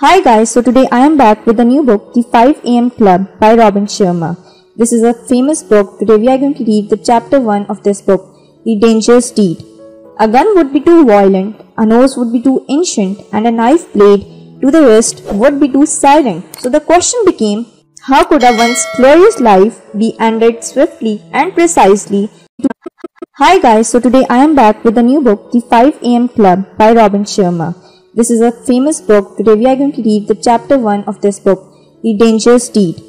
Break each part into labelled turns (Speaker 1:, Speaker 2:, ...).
Speaker 1: Hi guys, so today I am back with a new book, The 5 AM Club by Robin Sharma. This is a famous book. Today we are going to read the chapter 1 of this book, The Dangerous Deed. A gun would be too violent, a nose would be too ancient, and a knife blade to the wrist would be too silent. So the question became, how could a once glorious life be ended swiftly and precisely? Hi guys, so today I am back with a new book, The 5 AM Club by Robin Sharma. This is a famous book. Today we are going to read the chapter 1 of this book, The Dangerous Deed.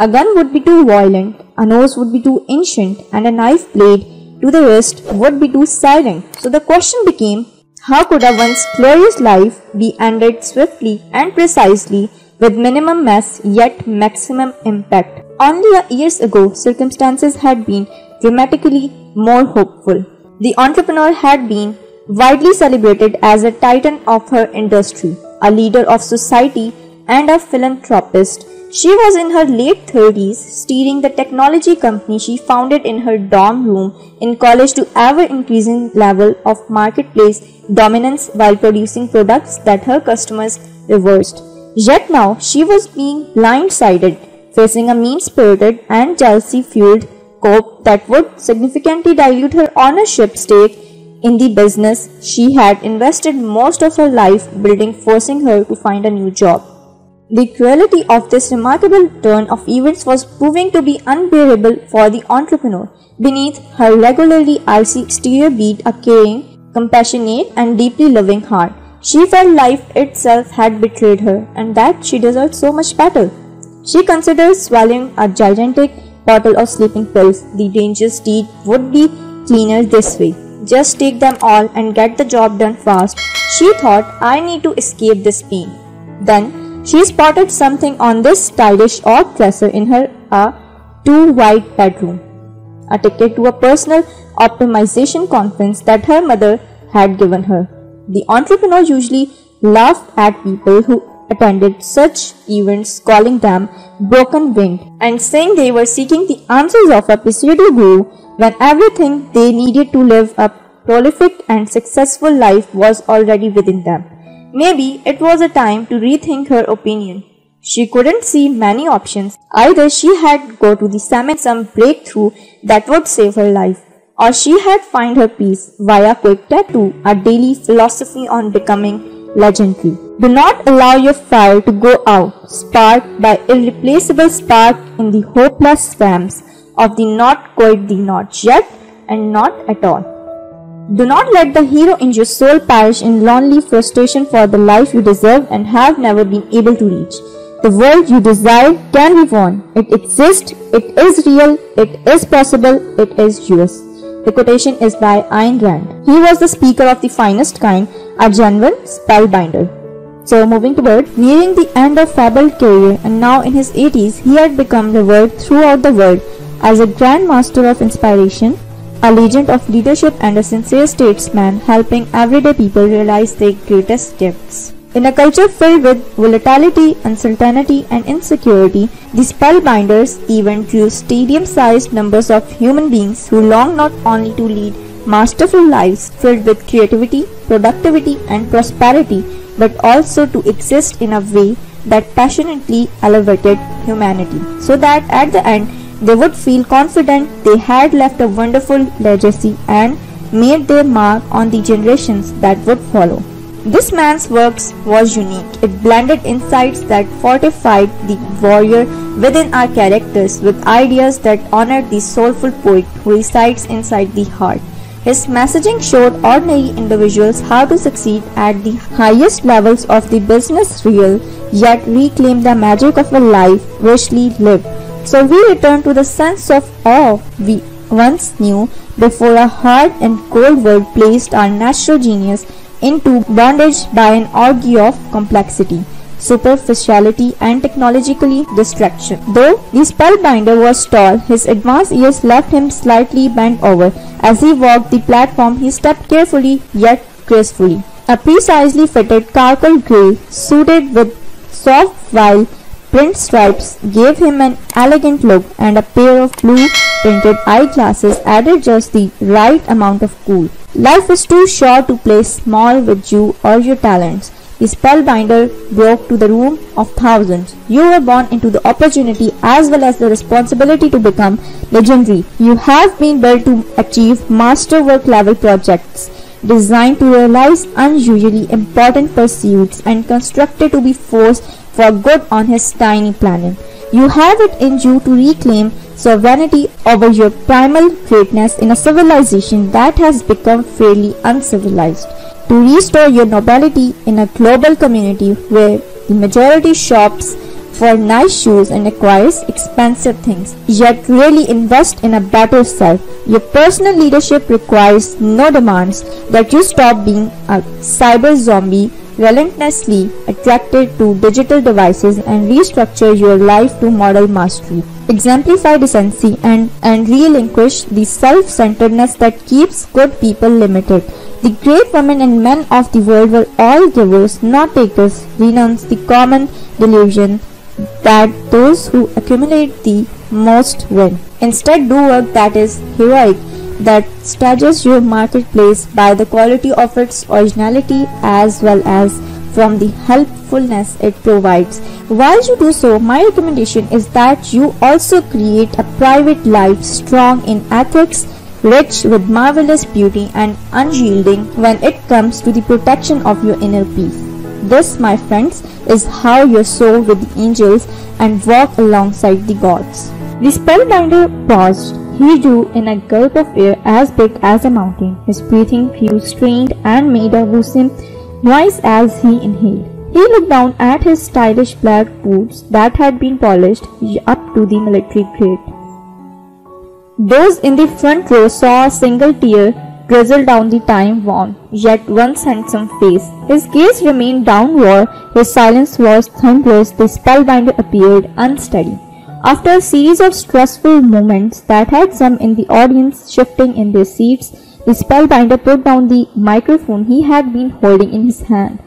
Speaker 1: A gun would be too violent, a nose would be too ancient, and a knife blade to the wrist would be too silent. So the question became, how could a once glorious life be ended swiftly and precisely with minimum mess yet maximum impact? Only a years ago, circumstances had been dramatically more hopeful. The entrepreneur had been widely celebrated as a titan of her industry, a leader of society, and a philanthropist. She was in her late 30s, steering the technology company she founded in her dorm room in college to ever increasing level of marketplace dominance while producing products that her customers reversed. Yet now she was being blindsided, facing a mean spirited and jealousy fueled cope that would significantly dilute her ownership stake in the business she had invested most of her life building, forcing her to find a new job. The cruelty of this remarkable turn of events was proving to be unbearable for the entrepreneur. Beneath her regularly icy exterior beat a caring, compassionate, and deeply loving heart. She felt life itself had betrayed her and that she deserved so much better. She considered swallowing a gigantic bottle of sleeping pills. The dangerous deed would be cleaner this way. Just take them all and get the job done fast. She thought, I need to escape this pain. Then she spotted something on this stylish oak dresser in her uh, two white bedroom. A ticket to a personal optimization conference that her mother had given her. The entrepreneur usually laughed at people who attended such events, calling them broken winged and saying they were seeking the answers of a pseudo guru when everything they needed to live a prolific and successful life was already within them. Maybe it was a time to rethink her opinion. She couldn't see many options. Either she had go to the summit some breakthrough that would save her life, or she had find her peace via quick tattoo, a daily philosophy on becoming legendary. Do not allow your fire to go out, sparked by irreplaceable spark in the hopeless flames of the not quite the not yet and not at all. Do not let the hero in your soul perish in lonely frustration for the life you deserve and have never been able to reach. The world you desire can be won. It exists, it is real, it is possible, it is yours. The quotation is by Ayn Rand. He was the speaker of the finest kind, a genuine spellbinder. So moving toward nearing the end of fabled career and now in his 80s he had become revered throughout the world as a grand master of inspiration, a legend of leadership and a sincere statesman helping everyday people realize their greatest gifts. In a culture filled with volatility, uncertainty, and insecurity, the spellbinders even drew stadium-sized numbers of human beings who longed not only to lead masterful lives filled with creativity, productivity, and prosperity, but also to exist in a way that passionately elevated humanity, so that at the end they would feel confident they had left a wonderful legacy and made their mark on the generations that would follow. This man's works was unique. It blended insights that fortified the warrior within our characters with ideas that honored the soulful poet who resides inside the heart. His messaging showed ordinary individuals how to succeed at the highest levels of the business real, yet reclaim the magic of a life richly lived. So we return to the sense of awe we once knew before a hard and cold world placed our natural genius into bondage by an orgy of complexity, superficiality, and technologically distraction. Though the spellbinder was tall, his advanced years left him slightly bent over. As he walked the platform, he stepped carefully yet gracefully. A precisely fitted charcoal grey, suited with soft white print stripes gave him an elegant look and a pair of blue printed eyeglasses added just the right amount of cool. Life is too short to play small with you or your talents. the spellbinder broke to the room of thousands. You were born into the opportunity as well as the responsibility to become legendary. You have been built to achieve masterwork level projects designed to realize unusually important pursuits and constructed to be force for good on his tiny planet. You have it in you to reclaim sovereignty over your primal greatness in a civilization that has become fairly uncivilized. To restore your nobility in a global community where the majority shops for nice shoes and acquires expensive things, yet really invest in a better self. Your personal leadership requires no demands that you stop being a cyber zombie relentlessly attracted to digital devices and restructure your life to model mastery. Exemplify decency and, and relinquish the self-centeredness that keeps good people limited. The great women and men of the world were all givers, not takers. Renounce the common delusion that those who accumulate the most win. Instead, do work that is heroic, that stages your marketplace by the quality of its originality as well as from the helpfulness it provides. While you do so, my recommendation is that you also create a private life strong in ethics, rich with marvelous beauty and unyielding when it comes to the protection of your inner peace. This, my friends, is how you soar with the angels and walk alongside the gods. The spellbinder paused. He drew in a gulp of air as big as a mountain. His breathing grew strained and made a whoosome noise as he inhaled. He looked down at his stylish black boots that had been polished up to the military grade. Those in the front row saw a single tear drizzle down the time-worn, yet once handsome face. His gaze remained downward, his silence was thunderous, the spellbinder appeared unsteady. After a series of stressful moments that had some in the audience shifting in their seats, the spellbinder put down the microphone he had been holding in his hand.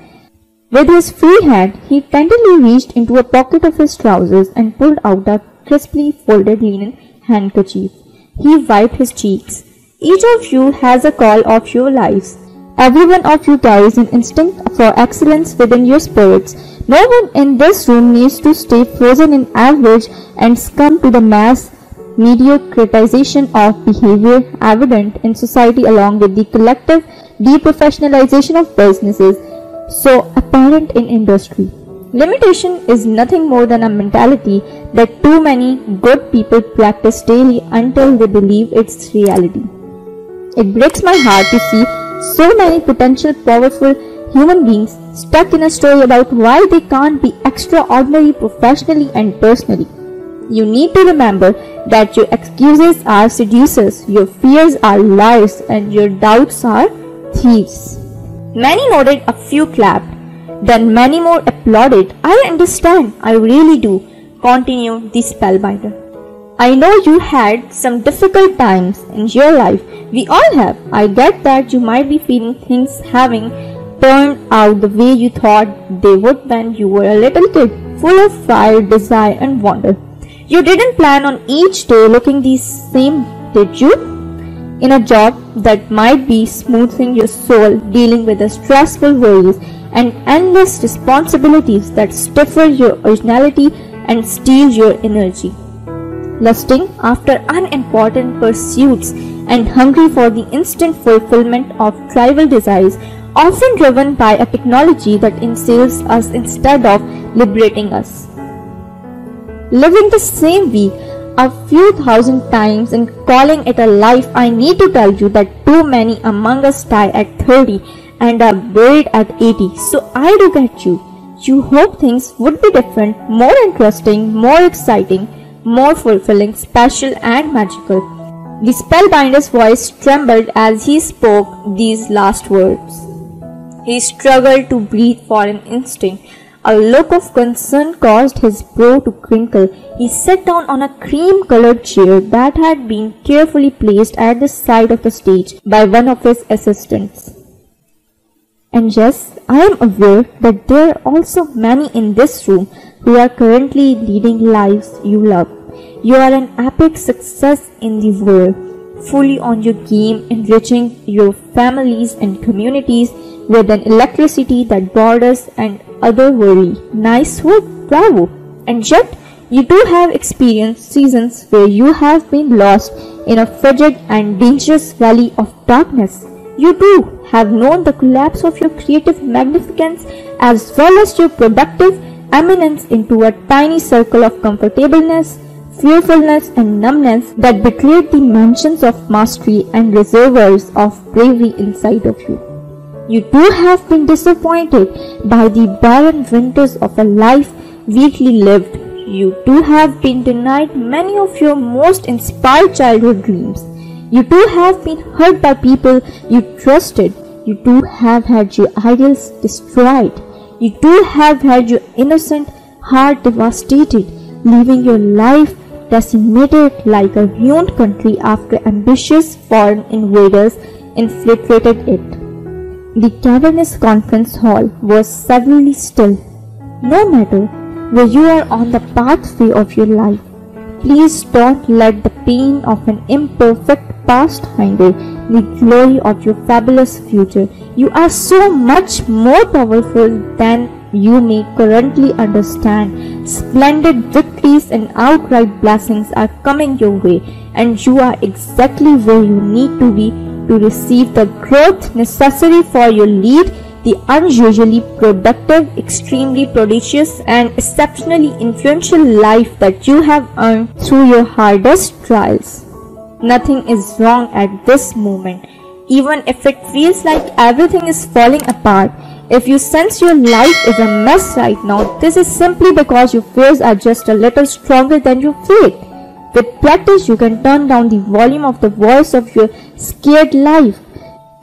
Speaker 1: With his free hand, he tenderly reached into a pocket of his trousers and pulled out a crisply folded linen handkerchief. He wiped his cheeks. Each of you has a call of your lives. Every one of you carries an instinct for excellence within your spirits. No one in this room needs to stay frozen in average and succumb to the mass mediocritization of behavior evident in society along with the collective deprofessionalization of businesses so apparent in industry. Limitation is nothing more than a mentality that too many good people practice daily until they believe it's reality. It breaks my heart to see so many potential powerful human beings stuck in a story about why they can't be extraordinary professionally and personally. You need to remember that your excuses are seducers, your fears are liars, and your doubts are thieves. Many nodded, a few clapped. Then many more applauded. I understand, I really do, continued the spellbinder. I know you had some difficult times in your life. We all have. I get that you might be feeling things having turned out the way you thought they would when you were a little kid, full of fire, desire, and wonder. You didn't plan on each day looking the same, did you? In a job that might be smoothing your soul, dealing with the stressful worries and endless responsibilities that stifle your originality and steal your energy lusting after unimportant pursuits and hungry for the instant fulfillment of trivial desires, often driven by a technology that enslaves us instead of liberating us. Living the same way a few thousand times and calling it a life, I need to tell you that too many among us die at 30 and are buried at 80. So I do get you. You hope things would be different, more interesting, more exciting, more fulfilling, special, and magical. The spellbinder's voice trembled as he spoke these last words. He struggled to breathe for an instant. A look of concern caused his brow to crinkle. He sat down on a cream colored chair that had been carefully placed at the side of the stage by one of his assistants. And yes, I am aware that there are also many in this room who are currently leading lives you love. You are an epic success in the world, fully on your game, enriching your families and communities with an electricity that borders and otherworldly. Nice work, bravo! And yet, you do have experienced seasons where you have been lost in a frigid and dangerous valley of darkness. You do have known the collapse of your creative magnificence as well as your productive eminence into a tiny circle of comfortableness, fearfulness, and numbness that betrayed the mansions of mastery and reservoirs of bravery inside of you. You too have been disappointed by the barren winters of a life weakly lived. You too have been denied many of your most inspired childhood dreams. You too have been hurt by people you trusted. You too have had your ideals destroyed. You too have had your innocent heart devastated, leaving your life decimated like a ruined country after ambitious foreign invaders infiltrated it. The cavernous conference hall was severely still. No matter where you are on the pathway of your life, please don't let the pain of an imperfect past hinder the glory of your fabulous future. You are so much more powerful than you may currently understand. Splendid victories and outright blessings are coming your way, and you are exactly where you need to be to receive the growth necessary for your lead the unusually productive, extremely prodigious, and exceptionally influential life that you have earned through your hardest trials. Nothing is wrong at this moment, even if it feels like everything is falling apart. If you sense your life is a mess right now, this is simply because your fears are just a little stronger than your faith. With practice, you can turn down the volume of the voice of your scared life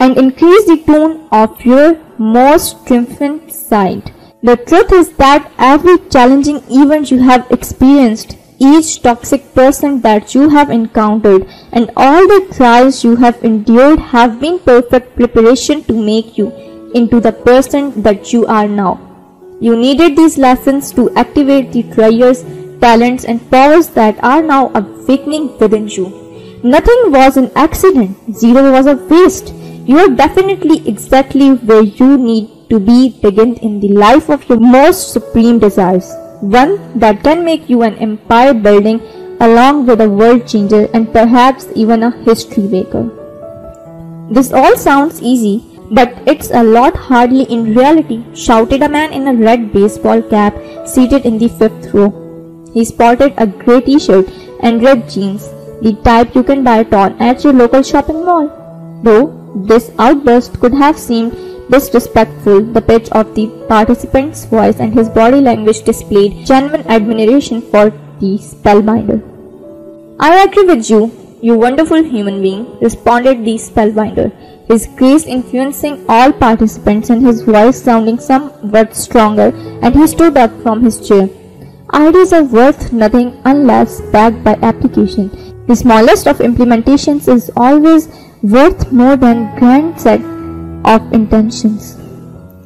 Speaker 1: and increase the tone of your most triumphant side. The truth is that every challenging event you have experienced each toxic person that you have encountered and all the trials you have endured have been perfect preparation to make you into the person that you are now. You needed these lessons to activate the treasures, talents, and powers that are now awakening within you. Nothing was an accident, zero was a waste. You are definitely exactly where you need to be begin in the life of your most supreme desires one that can make you an empire building along with a world changer and perhaps even a history maker. This all sounds easy, but it's a lot hardly in reality, shouted a man in a red baseball cap seated in the fifth row. He sported a grey t-shirt and red jeans, the type you can buy torn at your local shopping mall. Though this outburst could have seemed disrespectful, the pitch of the participant's voice and his body language displayed genuine admiration for the spellbinder. I agree with you, you wonderful human being, responded the spellbinder, his grace influencing all participants and his voice sounding somewhat stronger, and he stood up from his chair. Ideas are worth nothing unless backed by application. The smallest of implementations is always worth more than grand set of intentions.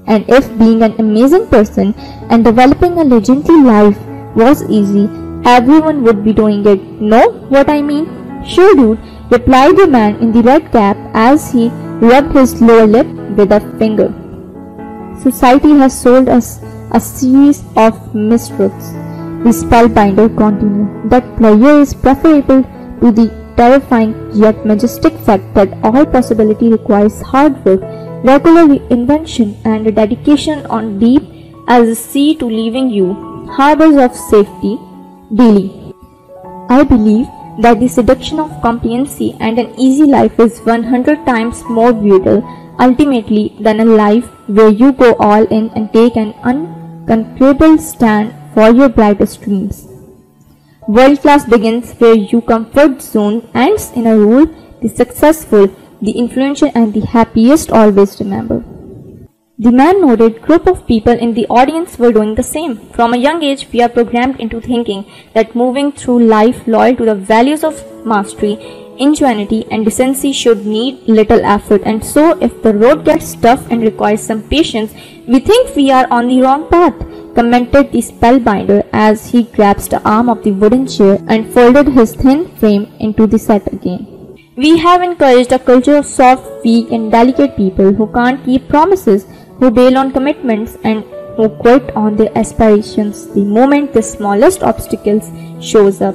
Speaker 1: And if being an amazing person and developing a legendary life was easy, everyone would be doing it. Know what I mean? Sure, dude, replied the man in the red cap as he rubbed his lower lip with a finger. Society has sold us a series of mistruths. The spellbinder continued. That pleasure is preferable to the terrifying yet majestic fact that all possibility requires hard work regular invention and dedication on deep as the sea to leaving you harbors of safety daily. I believe that the seduction of complacency and an easy life is 100 times more brutal ultimately than a life where you go all in and take an unconquerable stand for your brightest dreams. World class begins where you comfort zone ends in a rule the successful the influential and the happiest always remember. The man nodded. Group of people in the audience were doing the same. From a young age, we are programmed into thinking that moving through life loyal to the values of mastery, ingenuity, and decency should need little effort. And so, if the road gets tough and requires some patience, we think we are on the wrong path, commented the spellbinder as he grasped the arm of the wooden chair and folded his thin frame into the set again. We have encouraged a culture of soft, weak, and delicate people who can't keep promises, who bail on commitments, and who quit on their aspirations the moment the smallest obstacles shows up.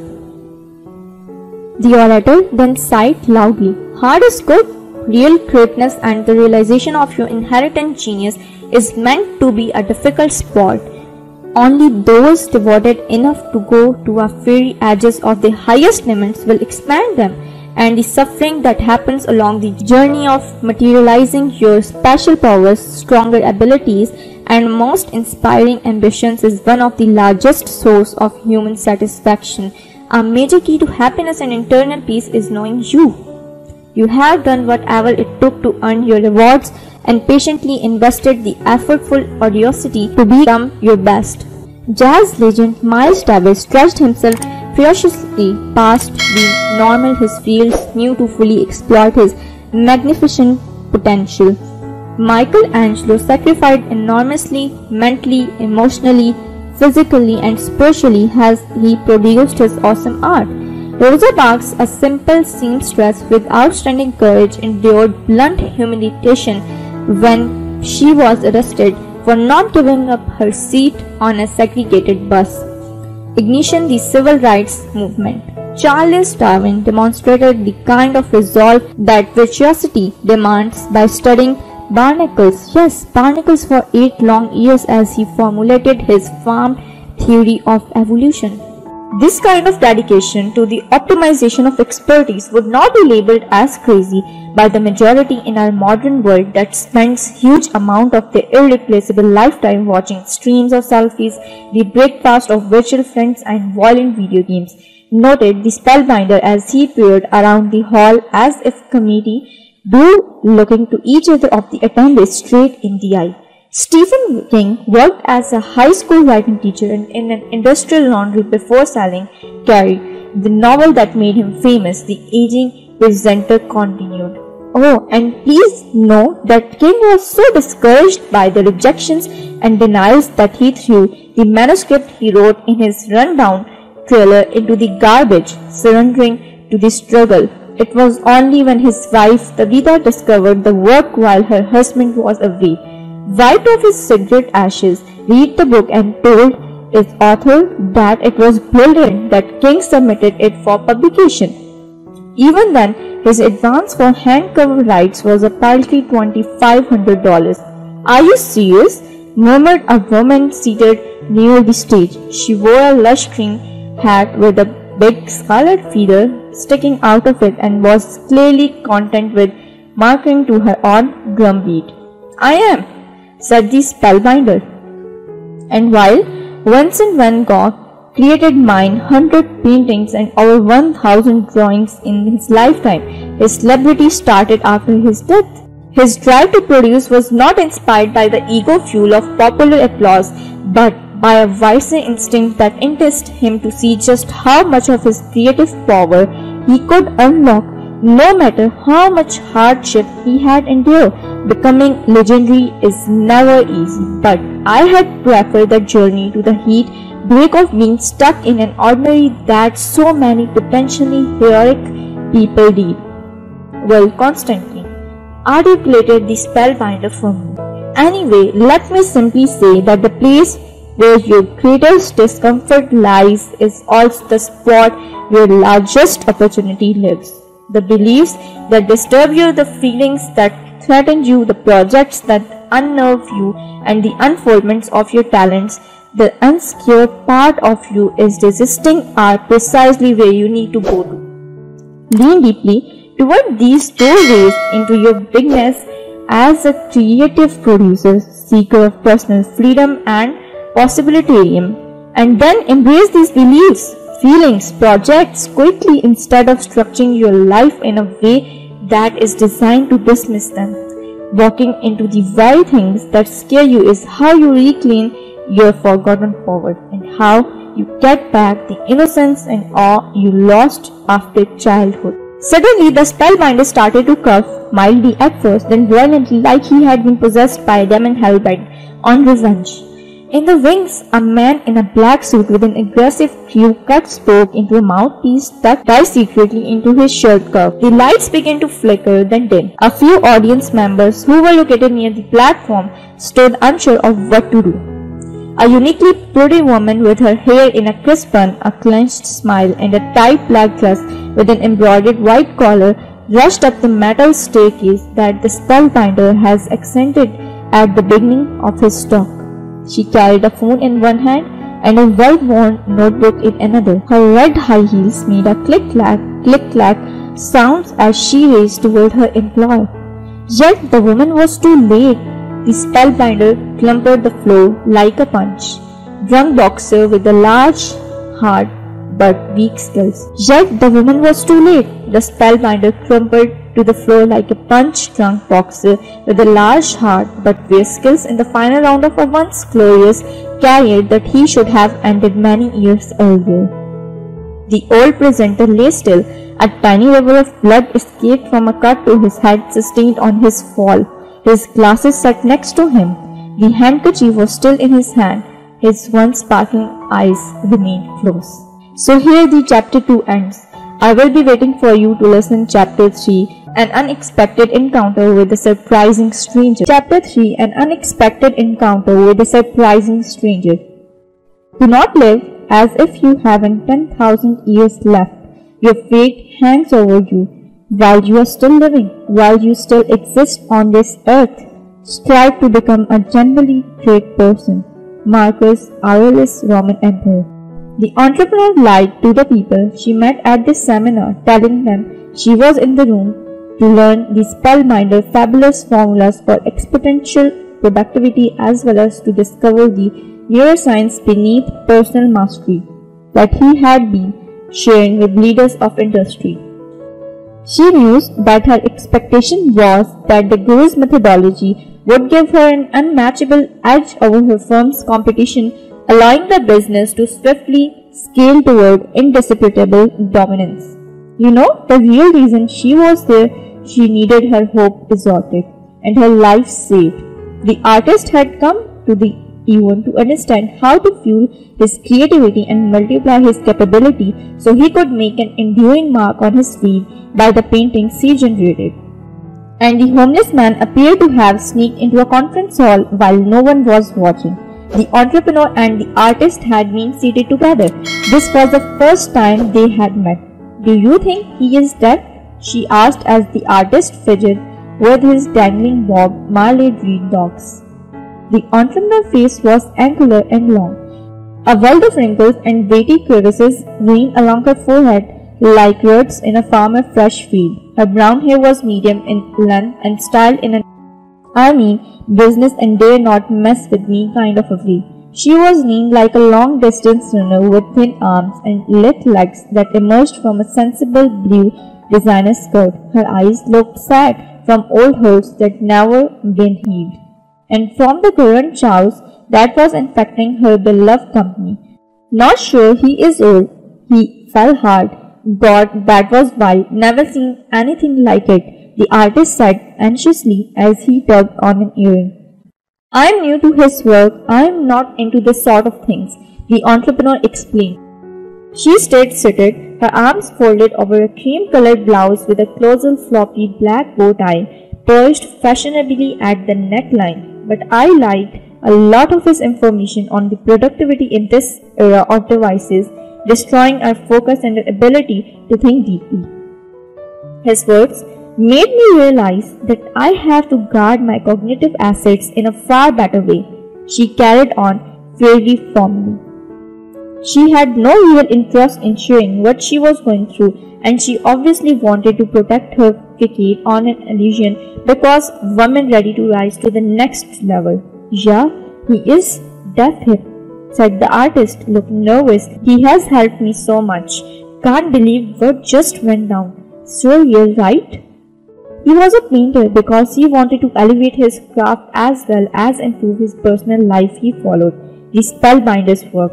Speaker 1: The orator then sighed loudly. Hard is good. Real greatness and the realization of your inherent genius is meant to be a difficult sport. Only those devoted enough to go to a very edges of the highest limits will expand them and the suffering that happens along the journey of materializing your special powers, stronger abilities, and most inspiring ambitions is one of the largest source of human satisfaction. A major key to happiness and internal peace is knowing you. You have done whatever it took to earn your rewards and patiently invested the effortful audacity to become your best. Jazz legend Miles Davis stretched himself ferociously past the normal his fields knew to fully exploit his magnificent potential. Michelangelo sacrificed enormously mentally, emotionally, physically, and spiritually as he produced his awesome art. Rosa Parks, a simple seamstress with outstanding courage, endured blunt humiliation when she was arrested for not giving up her seat on a segregated bus. Ignition the civil rights movement. Charles Darwin demonstrated the kind of resolve that virtuosity demands by studying barnacles. Yes, barnacles for eight long years as he formulated his farm theory of evolution. This kind of dedication to the optimization of expertise would not be labeled as crazy by the majority in our modern world that spends huge amount of their irreplaceable lifetime watching streams of selfies, the breakfast of virtual friends and violent video games. Noted the spellbinder as he peered around the hall as if committee do looking to each other of the attendees straight in the eye. Stephen King worked as a high school writing teacher in, in an industrial laundry before selling Carrie, the novel that made him famous. The aging presenter continued. Oh, and please know that King was so discouraged by the rejections and denials that he threw the manuscript he wrote in his rundown trailer into the garbage, surrendering to the struggle. It was only when his wife Tabitha discovered the work while her husband was away wiped off his cigarette ashes, read the book and told its author that it was brilliant that King submitted it for publication. Even then, his advance for hand cover rights was a paltry $2,500. Are you serious? murmured a woman seated near the stage. She wore a lush green hat with a big scarlet feather sticking out of it and was clearly content with marking to her own drumbeat. I am, said the spellbinder. And while Vincent van Gogh created 900 paintings and over 1000 drawings in his lifetime, his celebrity started after his death. His drive to produce was not inspired by the ego fuel of popular applause, but by a wiser instinct that enticed him to see just how much of his creative power he could unlock no matter how much hardship he had endured. Becoming legendary is never easy, but I had preferred the journey to the heat break of being stuck in an ordinary that so many potentially heroic people did. Well, Constantine articulated the spellbinder for me. Anyway, let me simply say that the place where your greatest discomfort lies is also the spot where largest opportunity lives the beliefs that disturb you, the feelings that threaten you, the projects that unnerve you, and the unfoldments of your talents, the unscared part of you is resisting are precisely where you need to go to. Lean deeply toward these doorways into your bigness as a creative producer, seeker of personal freedom and possibilitarian, and then embrace these beliefs feelings, projects quickly instead of structuring your life in a way that is designed to dismiss them. Walking into the very things that scare you is how you reclaim your forgotten forward and how you get back the innocence and awe you lost after childhood. Suddenly, the spellbinder started to cough, mildly at first, then violently like he had been possessed by a demon hellbent on revenge. In the wings, a man in a black suit with an aggressive crew cut spoke into a mouthpiece tucked by secretly into his shirt cuff. The lights began to flicker, then dim. A few audience members who were located near the platform stood unsure of what to do. A uniquely pretty woman with her hair in a crisp bun, a clenched smile, and a tight black dress with an embroidered white collar rushed up the metal staircase that the spellbinder has accented at the beginning of his talk. She carried a phone in one hand and a well-worn notebook in another. Her red high heels made a click-clack, click-clack sounds as she raced toward her employer. Yet the woman was too late. The spellbinder clumpered the floor like a punch. Drunk boxer with a large, hard, but weak skills. Yet the woman was too late. The spellbinder crumpled to the floor like a punch-drunk boxer with a large heart but weak skills in the final round of a once glorious career that he should have ended many years earlier. The old presenter lay still. A tiny river of blood escaped from a cut to his head sustained on his fall. His glasses sat next to him. The handkerchief was still in his hand. His once sparkling eyes remained closed. So here the chapter 2 ends. I will be waiting for you to listen chapter 3 An Unexpected Encounter with a Surprising Stranger. Chapter 3 An Unexpected Encounter with a Surprising Stranger. Do not live as if you haven't 10,000 years left. Your fate hangs over you while you are still living, while you still exist on this earth. Strive to become a genuinely great person. Marcus Aurelius, Roman Emperor. The entrepreneur lied to the people she met at this seminar, telling them she was in the room to learn the spellbinder fabulous formulas for exponential productivity as well as to discover the neuroscience beneath personal mastery that he had been sharing with leaders of industry. She knew that her expectation was that the guru's methodology would give her an unmatchable edge over her firm's competition allowing the business to swiftly scale toward indisputable dominance. You know, the real reason she was there, she needed her hope exalted and her life saved. The artist had come to the even to understand how to fuel his creativity and multiply his capability so he could make an enduring mark on his field by the paintings he generated. And the homeless man appeared to have sneaked into a conference hall while no one was watching. The entrepreneur and the artist had been seated together. This was the first time they had met. Do you think he is dead? She asked as the artist fidgeted with his dangling bob Marley Reed dogs. The entrepreneur's face was angular and long. A world of wrinkles and weighty crevices ran along her forehead like roots in a farmer's fresh field. Her brown hair was medium in length and styled in an I mean, business and dare not mess with me kind of a way. She was lean like a long distance runner with thin arms and lithe legs that emerged from a sensible blue designer skirt. Her eyes looked sad from old hurts that never been healed, and from the current chaos that was infecting her beloved company. Not sure he is old, he fell hard. God, that was wild, never seen anything like it the artist said anxiously as he tugged on an earring. I'm new to his work. I'm not into this sort of things, the entrepreneur explained. She stayed seated, her arms folded over a cream colored blouse with a colossal floppy black bow tie perched fashionably at the neckline. But I liked a lot of his information on the productivity in this era of devices, destroying our focus and our ability to think deeply. His words made me realize that I have to guard my cognitive assets in a far better way. She carried on fairly firmly. She had no real interest in sharing what she was going through, and she obviously wanted to protect her cricket on an illusion because women ready to rise to the next level. Yeah, he is deaf hip, said the artist, looking nervous. He has helped me so much. Can't believe what just went down. So real, right? He was a painter because he wanted to elevate his craft as well as improve his personal life he followed, the spellbinder's work.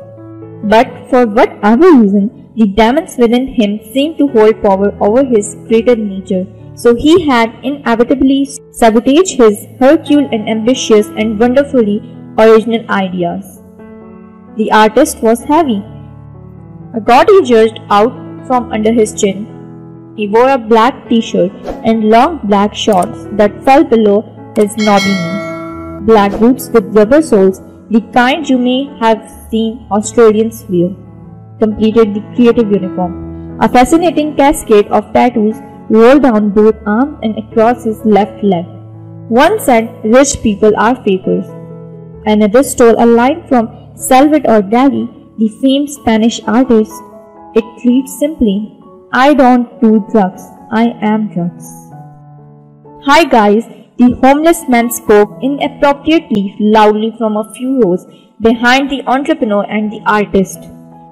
Speaker 1: But for whatever reason, the demons within him seemed to hold power over his greater nature, so he had inevitably sabotaged his Hercule and ambitious and wonderfully original ideas. The artist was heavy. A gaudy judged out from under his chin. He wore a black t-shirt and long black shorts that fell below his knobby knees. Black boots with rubber soles, the kind you may have seen Australians wear, completed the creative uniform. A fascinating cascade of tattoos rolled down both arms and across his left leg. One said, Rich people are fakers. Another stole a line from Salvador Dali, the famed Spanish artist. It reads simply, I don't do drugs, I am drugs. Hi guys, the homeless man spoke inappropriately loudly from a few rows behind the entrepreneur and the artist.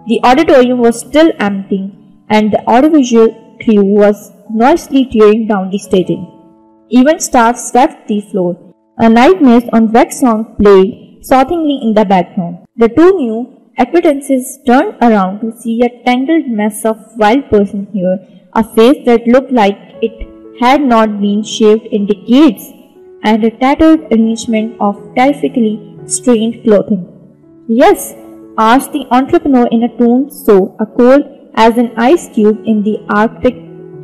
Speaker 1: The auditorium was still empty and the audiovisual crew was noisily tearing down the staging. Even staff swept the floor. A night mist on wet song played soothingly in the background. The two new acquaintances turned around to see a tangled mess of wild person hair, a face that looked like it had not been shaved in decades, and a tattered arrangement of terrifically strained clothing. Yes, asked the entrepreneur in a tone so cold as an ice cube in the Arctic.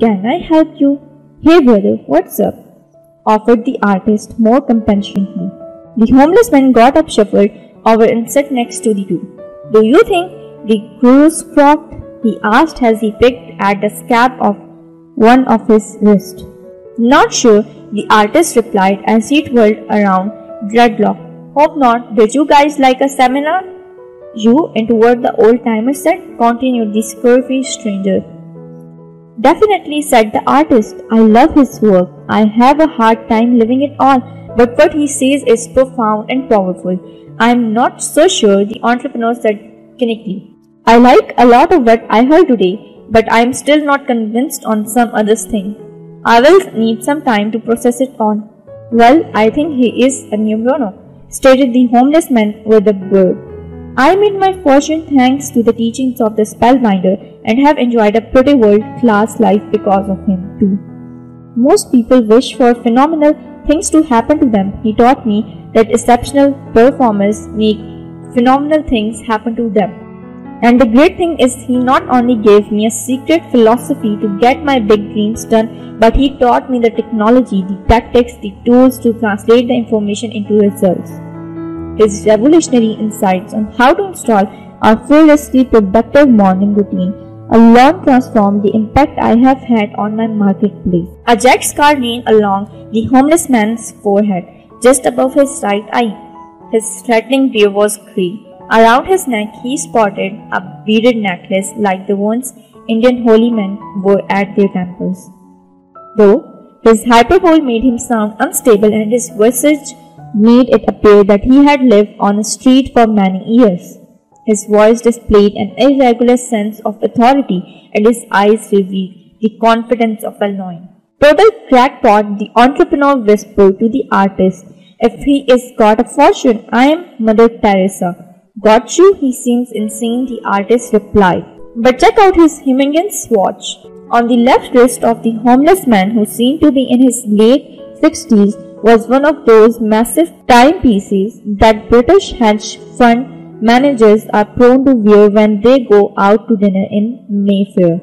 Speaker 1: Can I help you? Hey brother, what's up? offered the artist more compassionately. The homeless man got up, shuffled over, and sat next to the two. Do you think the guru's crocked? he asked as he picked at the scab of one of his wrists. Not sure, the artist replied as he twirled around dreadlock. Hope not. Did you guys like a seminar? You, and toward the old timer said, continued the scurvy stranger. Definitely, said the artist. I love his work. I have a hard time living it all, but what he says is profound and powerful. I am not so sure, the entrepreneur said cynically. I like a lot of what I heard today, but I am still not convinced on some other thing. I will need some time to process it on. Well, I think he is a new Bruno, stated the homeless man with a bird. I made my fortune thanks to the teachings of the spellbinder and have enjoyed a pretty world class life because of him too. Most people wish for phenomenal things to happen to them. He taught me that exceptional performers make phenomenal things happen to them. And the great thing is, he not only gave me a secret philosophy to get my big dreams done, but he taught me the technology, the tactics, the tools to translate the information into results his revolutionary insights on how to install a fearlessly productive morning routine alone transformed the impact I have had on my marketplace. A jet scar ran along the homeless man's forehead, just above his right eye. His threatening view was gray. Around his neck, he sported a beaded necklace like the ones Indian holy men wore at their temples. Though his hyperbole made him sound unstable and his visage made it appear that he had lived on a street for many years. His voice displayed an irregular sense of authority and his eyes revealed the confidence of a lion. Total crackpot, the entrepreneur whispered to the artist. If he is got a fortune, I am Mother Teresa. Got you? He seems insane, the artist replied. But check out his humongous watch. On the left wrist of the homeless man who seemed to be in his late 60s was one of those massive timepieces that British hedge fund managers are prone to wear when they go out to dinner in Mayfair.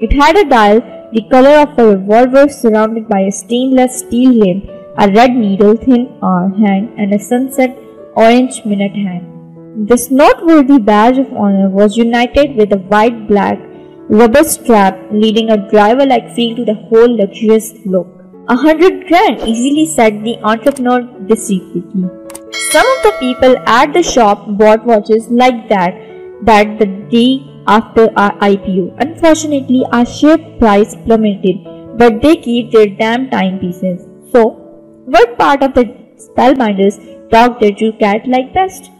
Speaker 1: It had a dial the color of a revolver surrounded by a stainless steel rim, a red needle thin R hand, and a sunset orange minute hand. This noteworthy badge of honor was united with a white black rubber strap, leading a driver like feel to the whole luxurious look. A hundred grand, easily said the entrepreneur deceitfully. Some of the people at the shop bought watches like that that the day after our IPO. Unfortunately, our share price plummeted, but they keep their damn timepieces. So, what part of the spellbinder's dog did you cat like best?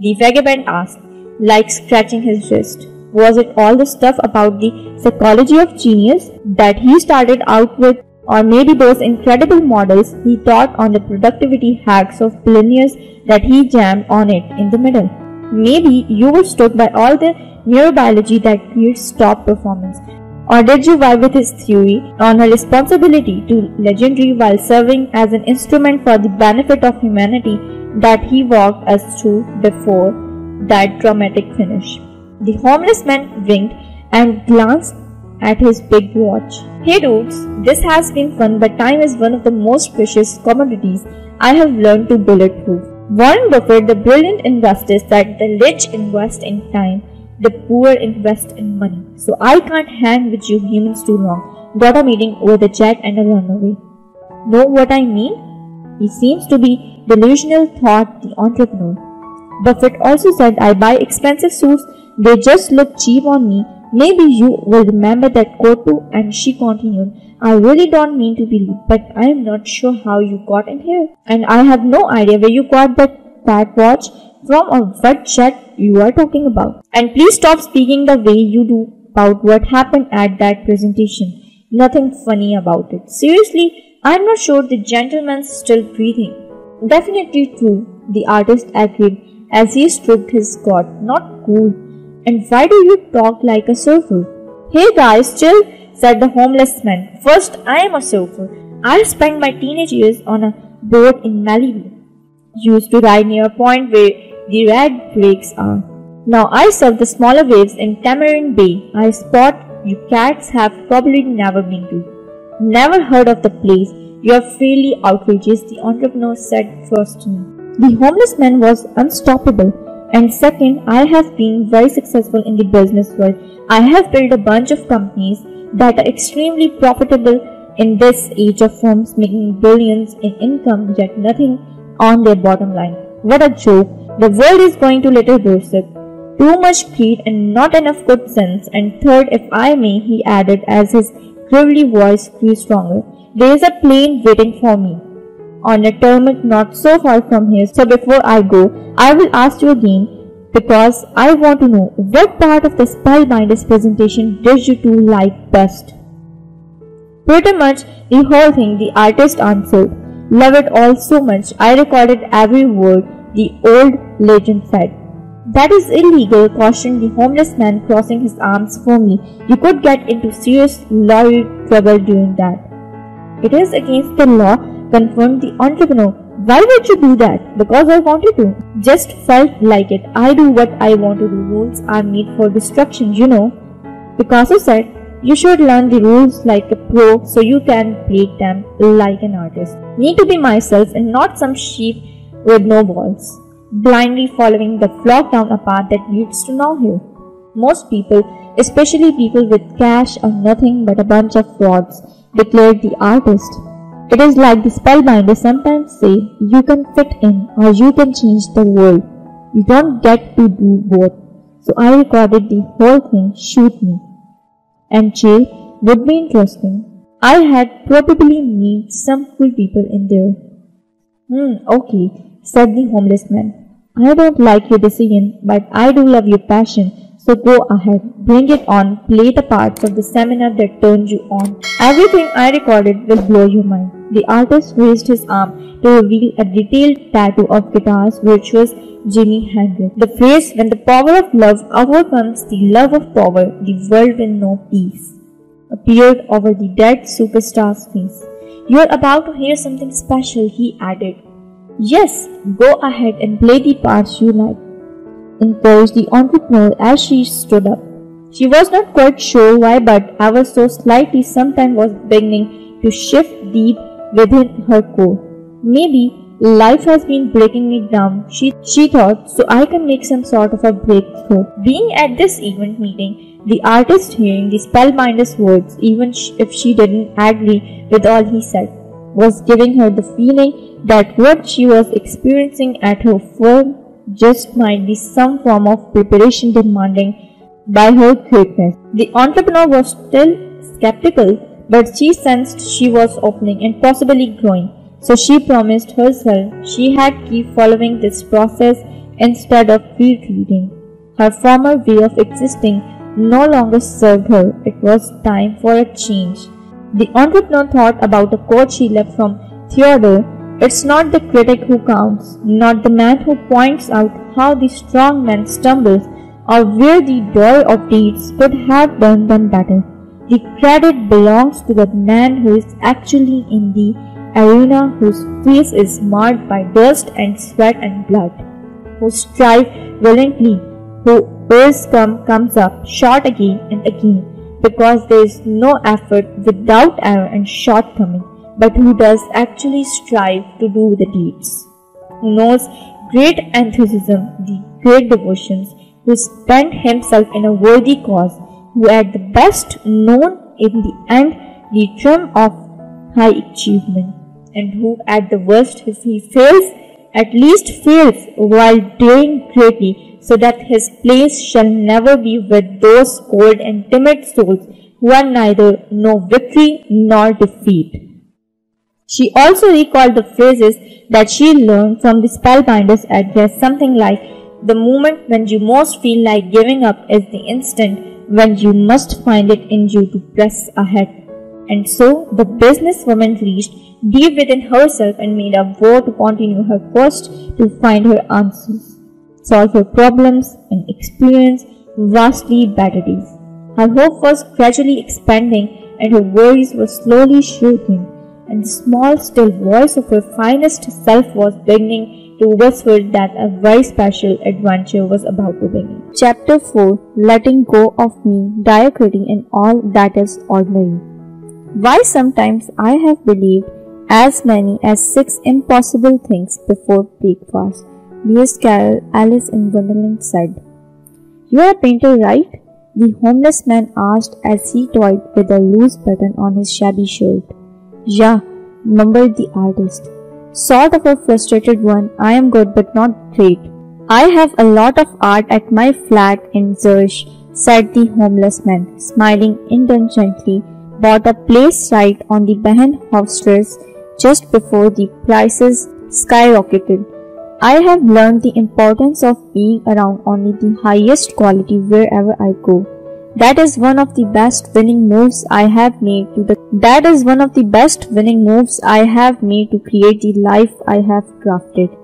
Speaker 1: The vagabond asked, like scratching his wrist. Was it all the stuff about the psychology of genius that he started out with or maybe those incredible models he taught on the productivity hacks of billionaires that he jammed on it in the middle. Maybe you were struck by all the neurobiology that creates top performance. Or did you vibe with his theory on her responsibility to legendary while serving as an instrument for the benefit of humanity that he walked us through before that dramatic finish. The homeless man winked and glanced at his big watch. Hey dudes, this has been fun, but time is one of the most precious commodities I have learned to bulletproof. Warren Buffett, the brilliant investor, said the rich invest in time, the poor invest in money. So I can't hang with you humans too long. Got a meeting over the jet and a runaway. Know what I mean? He seems to be delusional, thought the entrepreneur. Buffett also said, I buy expensive suits, they just look cheap on me Maybe you will remember that too. And she continued, I really don't mean to be rude, but I am not sure how you got in here. And I have no idea where you got that, that watch from or what jet you are talking about. And please stop speaking the way you do about what happened at that presentation. Nothing funny about it. Seriously, I'm not sure the gentleman's still breathing. Definitely true, the artist agreed as he stroked his skirt. Not cool. And why do you talk like a surfer? Hey guys, chill, said the homeless man. First, I am a surfer. I spent my teenage years on a boat in Malibu. Used to ride near a point where the red breaks are. Now I surf the smaller waves in Tamarin Bay. I spot you cats have probably never been to. Never heard of the place. You are fairly outrageous, the entrepreneur said frostily. The homeless man was unstoppable. And second, I have been very successful in the business world. I have built a bunch of companies that are extremely profitable in this age of firms making billions in income yet nothing on their bottom line. What a joke. The world is going to little Bursuk. Too much greed and not enough good sense. And third, if I may, he added as his gravelly voice grew stronger, there is a plane waiting for me on a terminal not so far from here. So before I go, I will ask you again because I want to know what part of the Spellbinders presentation did you two like best? Pretty much the whole thing, the artist answered. Love it all so much. I recorded every word, the old legend said. That is illegal, cautioned the homeless man, crossing his arms firmly. You could get into serious lawyer trouble doing that. It is against the law, confirmed the entrepreneur. Why would you do that? Because I wanted to. Just felt like it. I do what I want to do. Rules are made for destruction, you know. Picasso said, you should learn the rules like a pro so you can break them like an artist. Need to be myself and not some sheep with no balls, blindly following the flock down a path that leads to nowhere. Most people, especially people with cash, are nothing but a bunch of frauds declared the artist. It is like the spellbinders sometimes say, you can fit in or you can change the world. You don't get to do both. So I recorded the whole thing, shoot me. And jail would be interesting. I had probably meet some cool people in there. Hmm, okay, said the homeless man. I don't like your decision, but I do love your passion so go ahead, bring it on, play the parts of the seminar that turned you on. Everything I recorded will blow your mind. The artist raised his arm to reveal a detailed tattoo of guitar's virtuous Jimi Hendrix. The phrase, when the power of love overcomes the love of power, the world will know peace, appeared over the dead superstar's face. You are about to hear something special, he added. Yes, go ahead and play the parts you like encouraged the entrepreneur as she stood up. She was not quite sure why, but ever so slightly something was beginning to shift deep within her core. Maybe life has been breaking me down, she, she thought, so I can make some sort of a breakthrough. Being at this event meeting, the artist hearing the spellbinder's words, even if she didn't agree with all he said, was giving her the feeling that what she was experiencing at her firm just might be some form of preparation demanding by her greatness. The entrepreneur was still skeptical, but she sensed she was opening and possibly growing. So she promised herself she had keep following this process instead of retreating. Her former way of existing no longer served her. It was time for a change. The entrepreneur thought about a quote she left from Theodore it's not the critic who counts, not the man who points out how the strong man stumbles or where the doer of deeds could have done them better. The credit belongs to the man who is actually in the arena whose face is marred by dust and sweat and blood. who strive valiantly, who come comes up short again and again, because there is no effort without error and shortcoming, but who does actually strive to do the deeds, who knows great enthusiasm, the great devotions, who spent himself in a worthy cause, who at the best known in the end the triumph of high achievement, and who at the worst, if he fails, at least fails while doing greatly, so that his place shall never be with those cold and timid souls who are neither know victory nor defeat. She also recalled the phrases that she learned from the spellbinder's at address, something like, The moment when you most feel like giving up is the instant when you must find it in you to press ahead. And so the businesswoman reached deep within herself and made a vow to continue her quest to find her answers, solve her problems, and experience vastly better days. Her hope was gradually expanding and her worries were slowly shrinking, and the small still voice of her finest self was beginning to whisper that a very special adventure was about to begin. Chapter 4 Letting Go of Me, Diacrity and All That Is Ordinary. Why sometimes I have believed as many as six impossible things before breakfast. Lewis Carroll, Alice in Wonderland said. You are a painter, right? The homeless man asked as he toyed with a loose button on his shabby shirt. Yeah, mumbled the artist. Sort of a frustrated one. I am good but not great. I have a lot of art at my flat in Zurich, said the homeless man, smiling indulgently. Bought a place right on the Bahnhofstrasse just before the prices skyrocketed. I have learned the importance of being around only the highest quality wherever I go. That is one of the best winning moves I have made to the that is one of the best winning moves I have made to create the life I have crafted.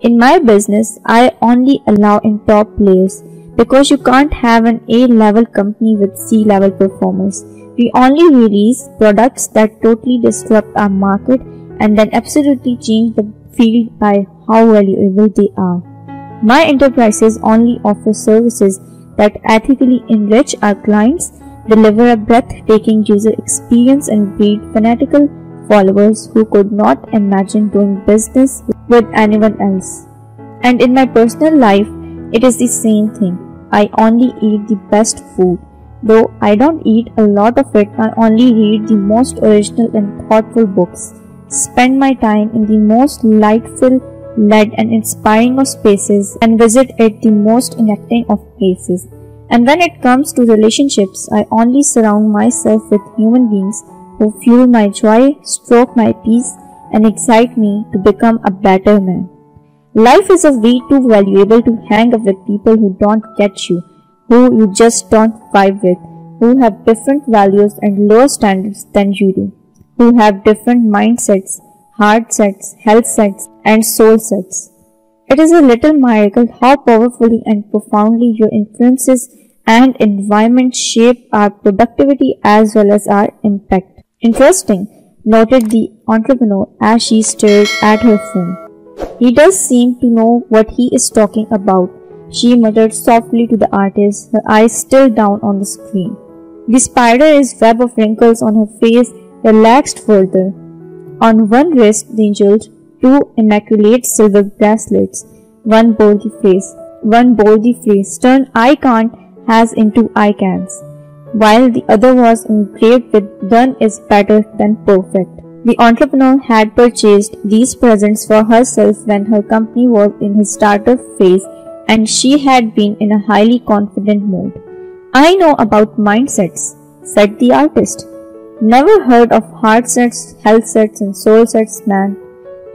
Speaker 1: In my business, I only allow in top players because you can't have an A level company with C level performers. We only release products that totally disrupt our market and then absolutely change the field by how valuable they are. My enterprises only offer services that ethically enrich our clients, deliver a breathtaking user experience, and breed fanatical followers who could not imagine doing business with anyone else. And in my personal life, it is the same thing. I only eat the best food. Though I don't eat a lot of it, I only read the most original and thoughtful books spend my time in the most delightful, led and inspiring of spaces and visit it the most enacting of places. And when it comes to relationships, I only surround myself with human beings who fuel my joy, stroke my peace, and excite me to become a better man. Life is a way too valuable to hang up with people who don't get you, who you just don't vibe with, who have different values and lower standards than you do who have different mindsets, heart sets, health sets, and soul sets. It is a little miracle how powerfully and profoundly your influences and environment shape our productivity as well as our impact. Interesting, noted the entrepreneur as she stared at her phone. He does seem to know what he is talking about, she muttered softly to the artist, her eyes still down on the screen. The spider is web of wrinkles on her face relaxed further. On one wrist dangled two immaculate silver bracelets. One bore the one bore the phrase, turn I can't has into I cans, while the other was engraved with done is better than perfect. The entrepreneur had purchased these presents for herself when her company was in its startup phase and she had been in a highly confident mood. I know about mindsets, said the artist. Never heard of heart sets, health sets, and soul sets, man.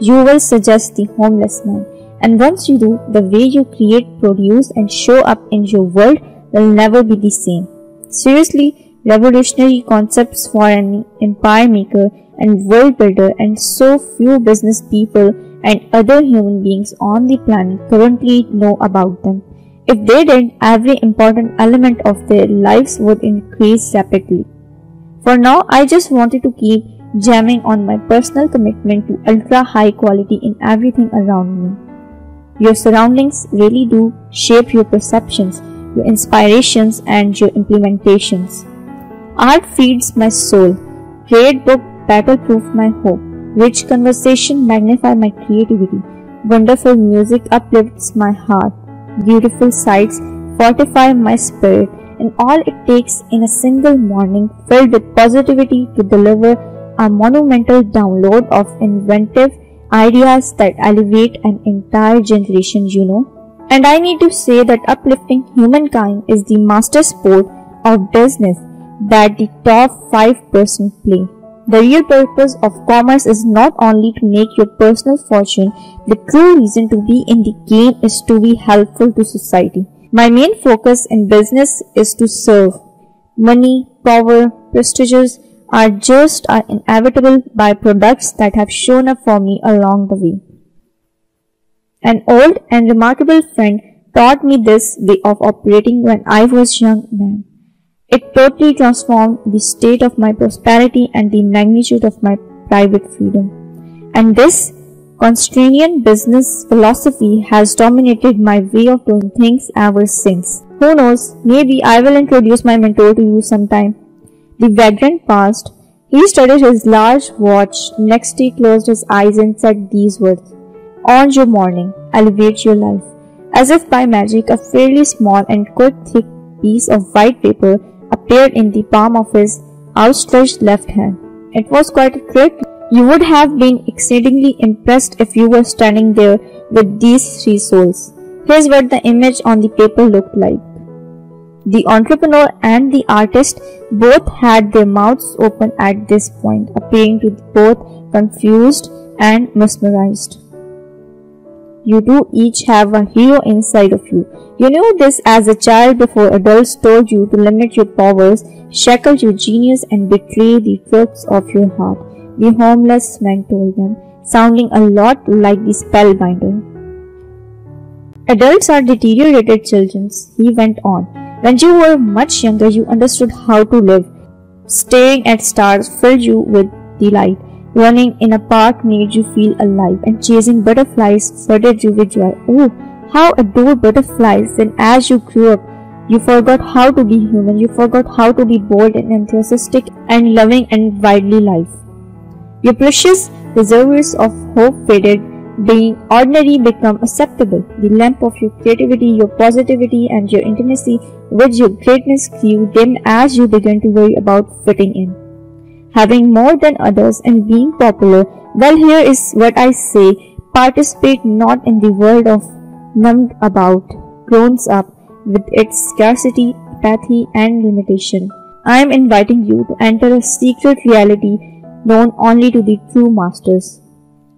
Speaker 1: You will suggest the homeless man. And once you do, the way you create, produce, and show up in your world will never be the same. Seriously, revolutionary concepts for an empire maker and world builder, and so few business people and other human beings on the planet currently know about them. If they did, every important element of their lives would increase rapidly. For now, I just wanted to keep jamming on my personal commitment to ultra high quality in everything around me. Your surroundings really do shape your perceptions, your inspirations, and your implementations. Art feeds my soul. Great book battle-proof my hope. Rich conversation magnify my creativity. Wonderful music uplifts my heart. Beautiful sights fortify my spirit. And all it takes in a single morning filled with positivity to deliver a monumental download of inventive ideas that elevate an entire generation, you know. And I need to say that uplifting humankind is the master sport of business that the top 5% play. The real purpose of commerce is not only to make your personal fortune, the true reason to be in the game is to be helpful to society. My main focus in business is to serve. Money, power, prestiges are just are inevitable byproducts that have shown up for me along the way. An old and remarkable friend taught me this way of operating when I was young man. It totally transformed the state of my prosperity and the magnitude of my private freedom. And this Constrainian business philosophy has dominated my way of doing things ever since. Who knows, maybe I will introduce my mentor to you sometime. The vagrant passed. He studied his large watch. Next he closed his eyes and said these words. On your morning, elevate your life. As if by magic, a fairly small and quick thick piece of white paper appeared in the palm of his outstretched left hand. It was quite a trick. You would have been exceedingly impressed if you were standing there with these three souls. Here's what the image on the paper looked like. The entrepreneur and the artist both had their mouths open at this point, appearing to both confused and mesmerized. You do each have a hero inside of you. You knew this as a child before adults told you to limit your powers, shackle your genius, and betray the truths of your heart. The homeless man told them, sounding a lot like the spellbinder. Adults are deteriorated children, he went on. When you were much younger, you understood how to live. Staring at stars filled you with delight. Running in a park made you feel alive, and chasing butterflies flooded you with joy. Oh, how adore butterflies! And as you grew up, you forgot how to be human. You forgot how to be bold and enthusiastic and loving and widely life. Your precious reservoirs of hope faded, being ordinary become acceptable. The lamp of your creativity, your positivity, and your intimacy with your greatness grew dim as you began to worry about fitting in having more than others and being popular, well here is what I say, participate not in the world of numbed about, grown up with its scarcity, apathy and limitation. I am inviting you to enter a secret reality known only to the true masters,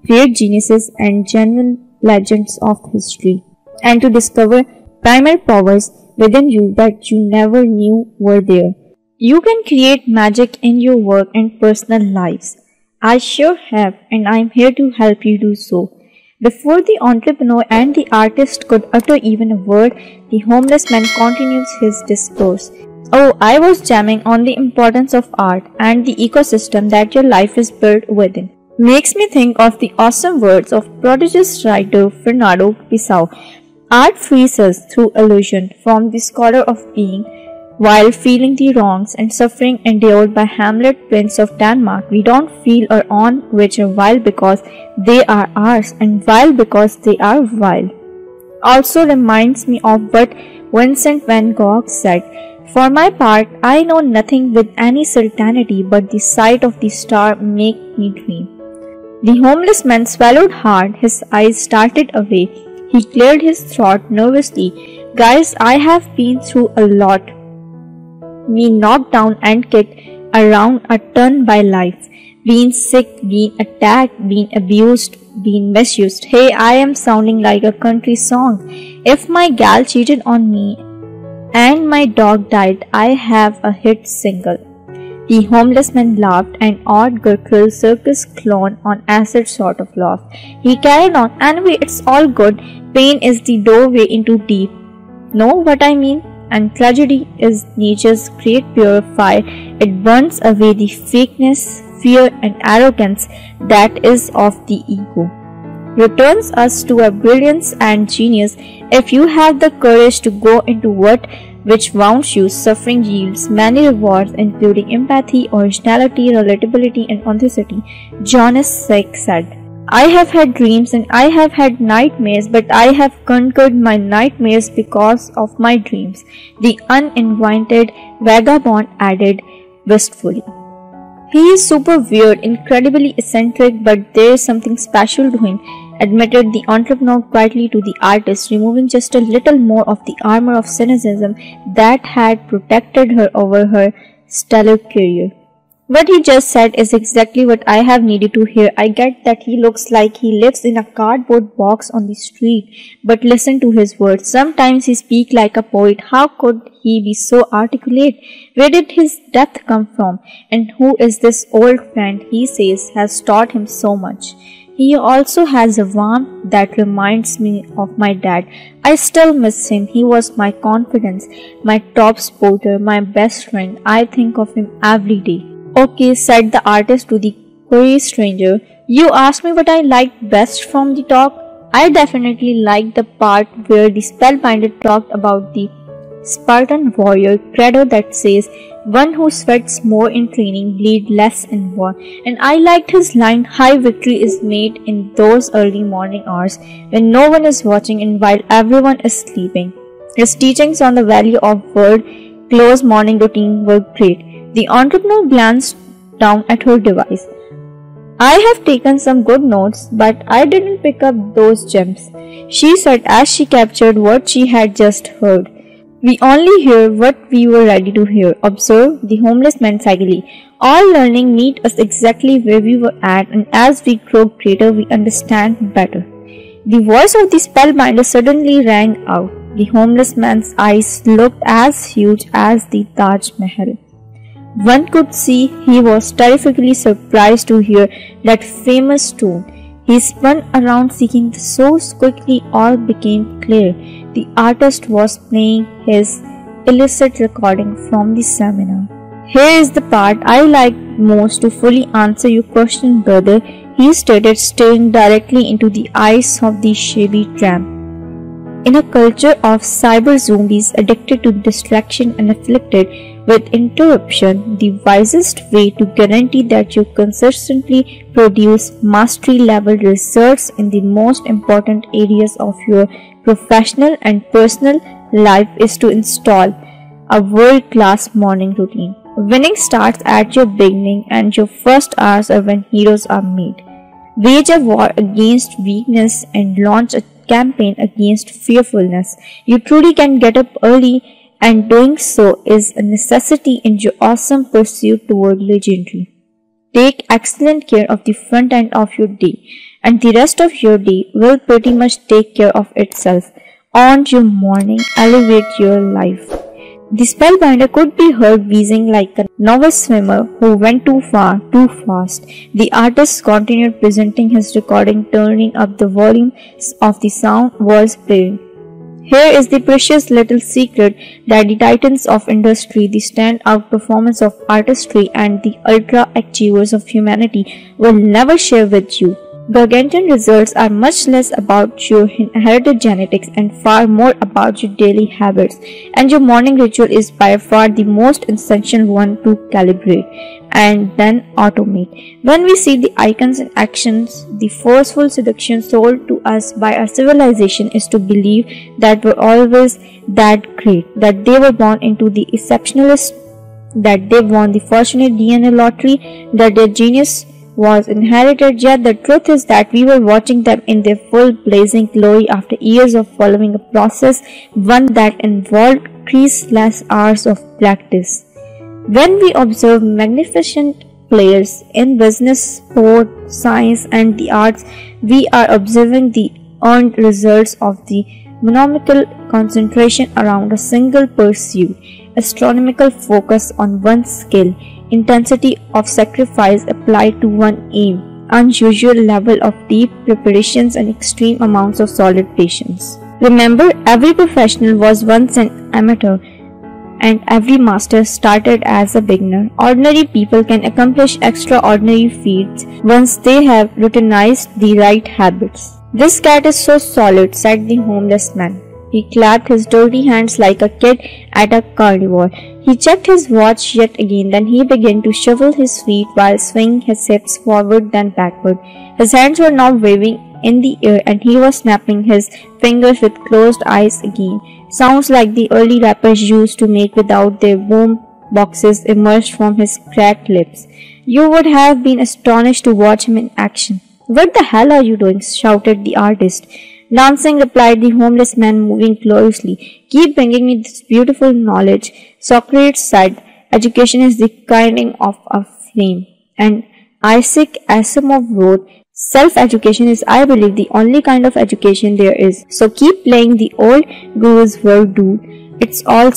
Speaker 1: great geniuses and genuine legends of history, and to discover primal powers within you that you never knew were there. You can create magic in your work and personal lives. I sure have, and I'm here to help you do so. Before the entrepreneur and the artist could utter even a word, the homeless man continues his discourse. Oh, I was jamming on the importance of art and the ecosystem that your life is built within. Makes me think of the awesome words of prodigious writer Fernando Pessoa. Art frees us through illusion from the scholar of being while feeling the wrongs and suffering endured by Hamlet, Prince of Denmark, we don't feel our own which are while because they are ours and while because they are vile. Also reminds me of what Vincent van Gogh said, For my part, I know nothing with any certainty but the sight of the star make me dream. The homeless man swallowed hard, his eyes started away. He cleared his throat nervously. Guys, I have been through a lot Me knocked down and kicked around a ton by life, Being sick, being attacked, being abused, being misused. Hey, I am sounding like a country song. If my gal cheated on me and my dog died, I have a hit single. The homeless man laughed, an odd gurgle circus clown on acid sort of laugh. He carried on, anyway, it's all good. Pain is the doorway into deep. Know what I mean? and tragedy is nature's great purifier. It burns away the fakeness, fear, and arrogance that is of the ego. Returns us to our brilliance and genius if you have the courage to go into what which wounds you, suffering yields many rewards, including empathy, originality, relatability, and authenticity. Jonas Salk said. I have had dreams and I have had nightmares, but I have conquered my nightmares because of my dreams. The uninvited vagabond added wistfully. He is super weird, incredibly eccentric, but there is something special to him, admitted the entrepreneur quietly to the artist, removing just a little more of the armor of cynicism that had protected her over her stellar career. What he just said is exactly what I have needed to hear. I get that he looks like he lives in a cardboard box on the street, but listen to his words. Sometimes he speaks like a poet. How could he be so articulate? Where did his depth come from? And who is this old friend he says has taught him so much? He also has a warmth that reminds me of my dad. I still miss him. He was my confidence, my top supporter, my best friend. I think of him every day. Okay, said the artist to the query stranger. You asked me what I liked best from the talk. I definitely liked the part where the spellbinder talked about the Spartan warrior credo that says, One who sweats more in training bleed less in war. And I liked his line, High victory is made in those early morning hours when no one is watching and while everyone is sleeping. His teachings on the value of word close morning routine were great. The entrepreneur glanced down at her device. I have taken some good notes, but I didn't pick up those gems, she said as she captured what she had just heard. We only hear what we were ready to hear, observed the homeless man sagely. All learning meet us exactly where we were at, and as we grow greater, we understand better. The voice of the spellbinder suddenly rang out. The homeless man's eyes looked as huge as the Taj Mahal. One could see he was terrifically surprised to hear that famous tune. He spun around seeking the source quickly all became clear. The artist was playing his illicit recording from the seminar. Here is the part I like most to fully answer your question, brother, he stated, staring directly into the eyes of the shabby tramp. In a culture of cyber zombies addicted to distraction and afflicted with interruption, the wisest way to guarantee that you consistently produce mastery level results in the most important areas of your professional and personal life is to install a world class morning routine. Winning starts at your beginning, and your first hours are when heroes are made. Wage a war against weakness and launch a campaign against fearfulness. You truly can get up early, and doing so is a necessity in your awesome pursuit toward legendary. Take excellent care of the front end of your day, and the rest of your day will pretty much take care of itself. On your morning, elevate your life. The spellbinder could be heard wheezing like a novice swimmer who went too far, too fast. The artist continued presenting his recording, turning up the volume of the sound was playing. Here is the precious little secret that the titans of industry, the stand-out performance of artistry, and the ultra achievers of humanity will never share with you. Gargantuan results are much less about your inherited genetics and far more about your daily habits, and your morning ritual is by far the most essential one to calibrate and then automate. When we see the icons and actions, the forceful seduction sold to us by our civilization is to believe that we're always that great, that they were born into the exceptionalist, that they won the fortunate DNA lottery, that their genius was inherited, yet the truth is that we were watching them in their full blazing glory after years of following a process, one that involved ceaseless hours of practice. When we observe magnificent players in business, sport, science, and the arts, we are observing the earned results of the monomical concentration around a single pursuit, astronomical focus on one skill, intensity of sacrifice applied to one aim, unusual level of deep preparations and extreme amounts of solid patience. Remember, every professional was once an amateur and every master started as a beginner. Ordinary people can accomplish extraordinary feats once they have routinized the right habits. This cat is so solid, said the homeless man. He clapped his dirty hands like a kid at a carnival. He checked his watch yet again, then he began to shuffle his feet while swinging his hips forward then backward. His hands were now waving in the air and he was snapping his fingers with closed eyes again. Sounds like the early rappers used to make without their boom boxes emerged from his cracked lips. You would have been astonished to watch him in action. What the hell are you doing? shouted the artist. Dancing, replied the homeless man, moving closely. Keep bringing me this beautiful knowledge. Socrates said, Education is the kindling of a flame. And Isaac Asimov wrote, Self education is, I believe, the only kind of education there is. So keep playing the old grooves were dude. It's all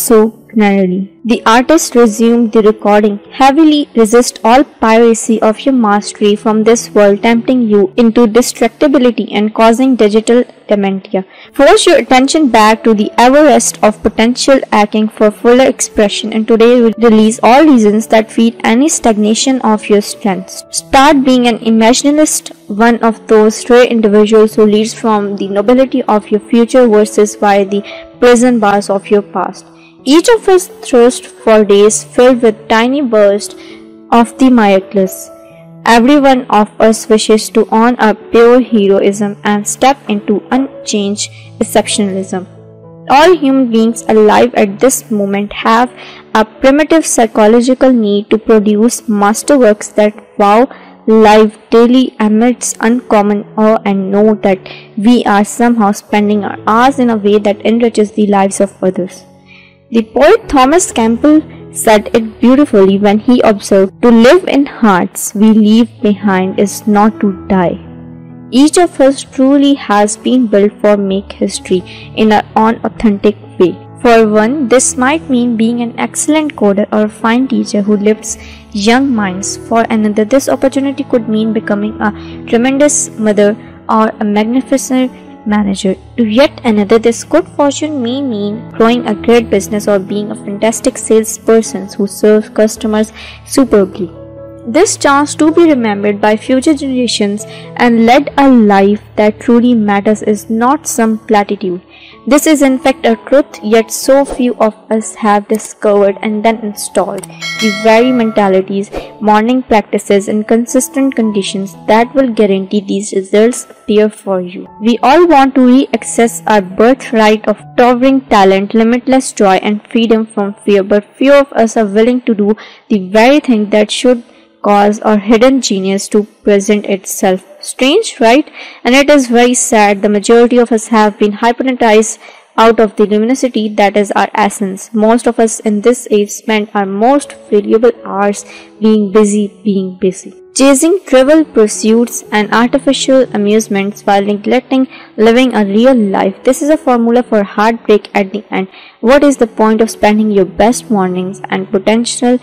Speaker 1: so the artist resumed the recording. Heavily resist all piracy of your mastery from this world, tempting you into distractibility and causing digital dementia. Force your attention back to the Everest of potential aching for fuller expression, and today release all reasons that feed any stagnation of your strengths. Start being an imaginalist, one of those rare individuals who leads from the nobility of your future versus by the prison bars of your past. Each of us thirsts for days filled with tiny bursts of the miraculous. Every one of us wishes to own a pure heroism and step into unchanged exceptionalism. All human beings alive at this moment have a primitive psychological need to produce masterworks that wow life daily amidst uncommon awe and know that we are somehow spending our hours in a way that enriches the lives of others. The poet Thomas Campbell said it beautifully when he observed, To live in hearts we leave behind is not to die. Each of us truly has been built for make history in our own authentic way. For one, this might mean being an excellent coder or fine teacher who lifts young minds. For another, this opportunity could mean becoming a tremendous mother or a magnificent manager. To yet another, this good fortune may mean growing a great business or being a fantastic salesperson who serves customers superbly. This chance to be remembered by future generations and lead a life that truly matters is not some platitude. This is in fact a truth, yet so few of us have discovered and then installed the very mentalities, morning practices, and consistent conditions that will guarantee these results appear for you. We all want to re-access our birthright of towering talent, limitless joy, and freedom from fear, but few of us are willing to do the very thing that should cause or hidden genius to present itself. Strange, right? And it is very sad. The majority of us have been hypnotized out of the luminosity that is our essence. Most of us in this age spend our most valuable hours being busy, being busy. Chasing trivial pursuits and artificial amusements while neglecting living a real life. This is a formula for heartbreak at the end. What is the point of spending your best mornings and potential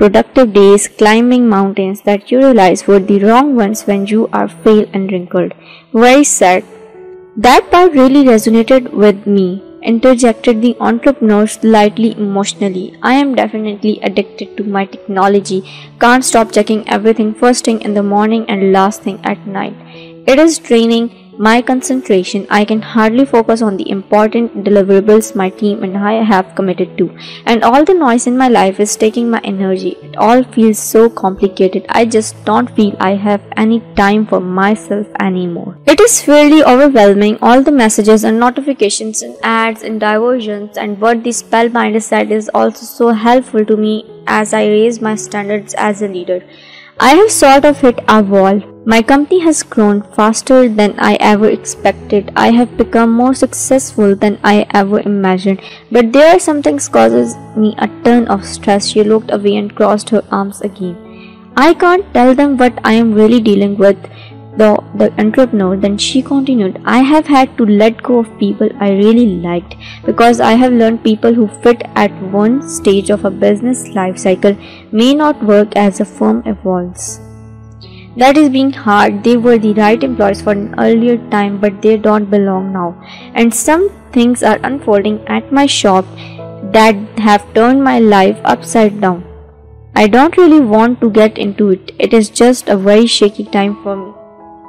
Speaker 1: productive days climbing mountains that you realize were the wrong ones when you are frail and wrinkled. Very sad. That part really resonated with me, interjected the entrepreneur slightly emotionally. I am definitely addicted to my technology, can't stop checking everything first thing in the morning and last thing at night. It is draining my concentration, I can hardly focus on the important deliverables my team and I have committed to. And all the noise in my life is taking my energy. It all feels so complicated. I just don't feel I have any time for myself anymore. It is fairly overwhelming, all the messages and notifications and ads and diversions and what the spellbinder said is also so helpful to me as I raise my standards as a leader. I have sort of hit a wall. My company has grown faster than I ever expected. I have become more successful than I ever imagined. But there are some things causes me a ton of stress. She looked away and crossed her arms again. I can't tell them what I am really dealing with the, the entrepreneur, then she continued, I have had to let go of people I really liked because I have learned people who fit at one stage of a business life cycle may not work as a firm evolves. That is being hard. They were the right employees for an earlier time, but they don't belong now. And some things are unfolding at my shop that have turned my life upside down. I don't really want to get into it. It is just a very shaky time for me.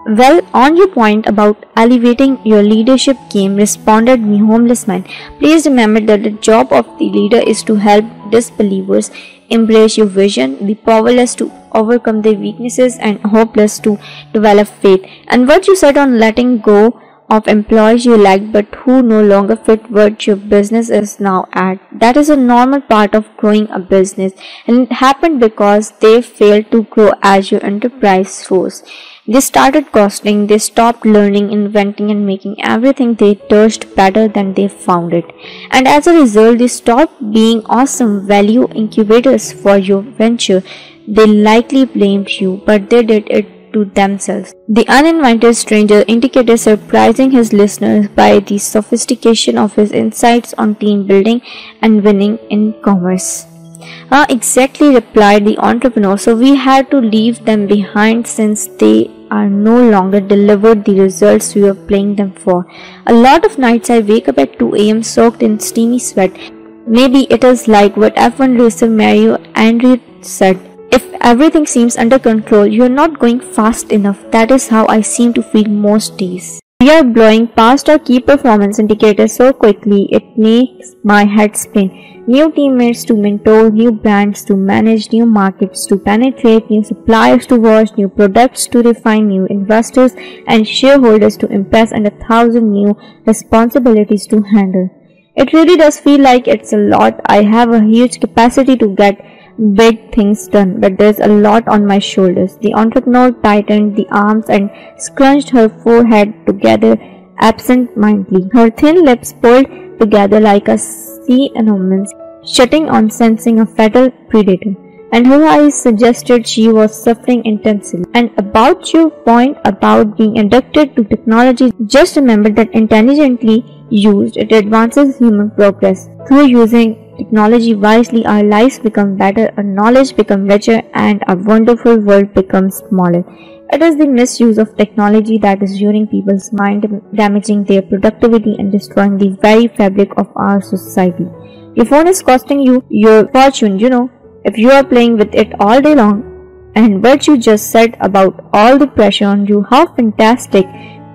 Speaker 1: Well, on your point about elevating your leadership game, responded the homeless man. Please remember that the job of the leader is to help disbelievers embrace your vision, the powerless to overcome their weaknesses, and hopeless to develop faith. And what you said on letting go of employees you like but who no longer fit what your business is now at. That is a normal part of growing a business and it happened because they failed to grow as your enterprise rose. They started costing, they stopped learning, inventing and making everything they touched better than they found it. And as a result, they stopped being awesome value incubators for your venture. They likely blamed you, but they did it to themselves. The uninvited stranger indicated surprising his listeners by the sophistication of his insights on team building and winning in commerce. Ah, exactly, replied the entrepreneur. So we had to leave them behind since they are no longer delivered the results we were playing them for. A lot of nights I wake up at 2 a.m. soaked in steamy sweat. Maybe it is like what F1 racer Mario Andretti said if everything seems under control, you're not going fast enough. That is how I seem to feel most days. We are blowing past our key performance indicators so quickly, it makes my head spin. New teammates to mentor, new brands to manage, new markets to penetrate, new suppliers to watch, new products to refine, new investors and shareholders to impress, and a thousand new responsibilities to handle. It really does feel like it's a lot. I have a huge capacity to get big things done, but there's a lot on my shoulders. The entrepreneur tightened the arms and scrunched her forehead together absent-mindedly. Her thin lips pulled together like a sea anemone's, shutting on sensing a fatal predator. And her eyes suggested she was suffering intensely. And about your point about being addicted to technology, just remember that intelligently used, it advances human progress. Through using technology wisely, our lives become better, our knowledge becomes richer, and our wonderful world becomes smaller. It is the misuse of technology that is ruining people's mind, damaging their productivity, and destroying the very fabric of our society. Your phone is costing you your fortune, you know, if you are playing with it all day long. And what you just said about all the pressure on you, how fantastic!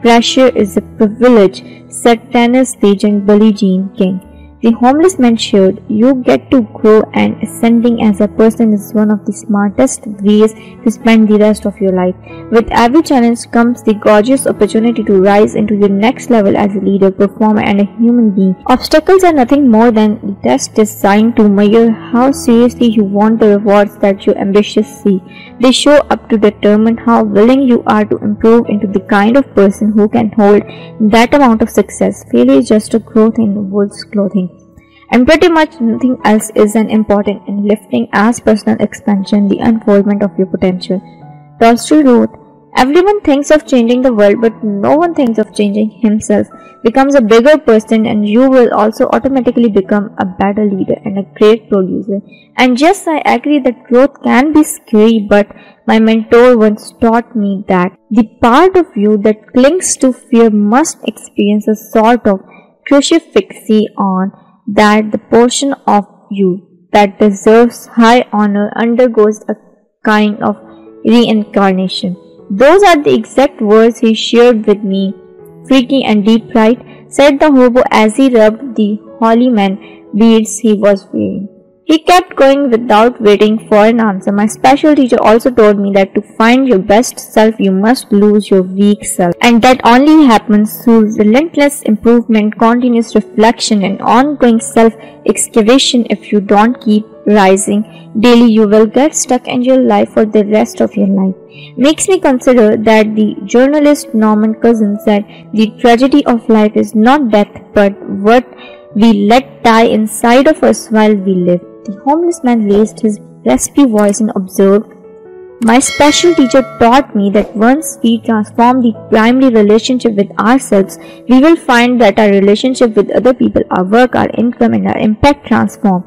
Speaker 1: Pressure is a privilege, said tennis legend Billie Jean King. The homeless man shared, You get to grow and ascending as a person is one of the smartest ways to spend the rest of your life. With every challenge comes the gorgeous opportunity to rise into your next level as a leader, performer, and a human being. Obstacles are nothing more than the test designed to measure how seriously you want the rewards that you ambitiously seek. They show up to determine how willing you are to improve into the kind of person who can hold that amount of success. Failure is just a growth in wolf's clothing and pretty much nothing else is an important in lifting as personal expansion the unfoldment of your potential. Tolstoy wrote, Everyone thinks of changing the world, but no one thinks of changing himself. Becomes a bigger person, and you will also automatically become a better leader and a great producer. And yes, I agree that growth can be scary, but my mentor once taught me that the part of you that clings to fear must experience a sort of crucifixy on that the portion of you that deserves high honor undergoes a kind of reincarnation. Those are the exact words he shared with me. Freaky and deep right, said the hobo as he rubbed the holy man beads he was wearing. He kept going without waiting for an answer. My special teacher also told me that to find your best self, you must lose your weak self. And that only happens through relentless improvement, continuous reflection, and ongoing self excavation. If you don't keep rising daily, you will get stuck in your life for the rest of your life. Makes me consider that the journalist Norman Cousins said the tragedy of life is not death, but what we let die inside of us while we live. The homeless man raised his raspy voice and observed, My special teacher taught me that once we transform the primary relationship with ourselves, we will find that our relationship with other people, our work, our income, and our impact transform.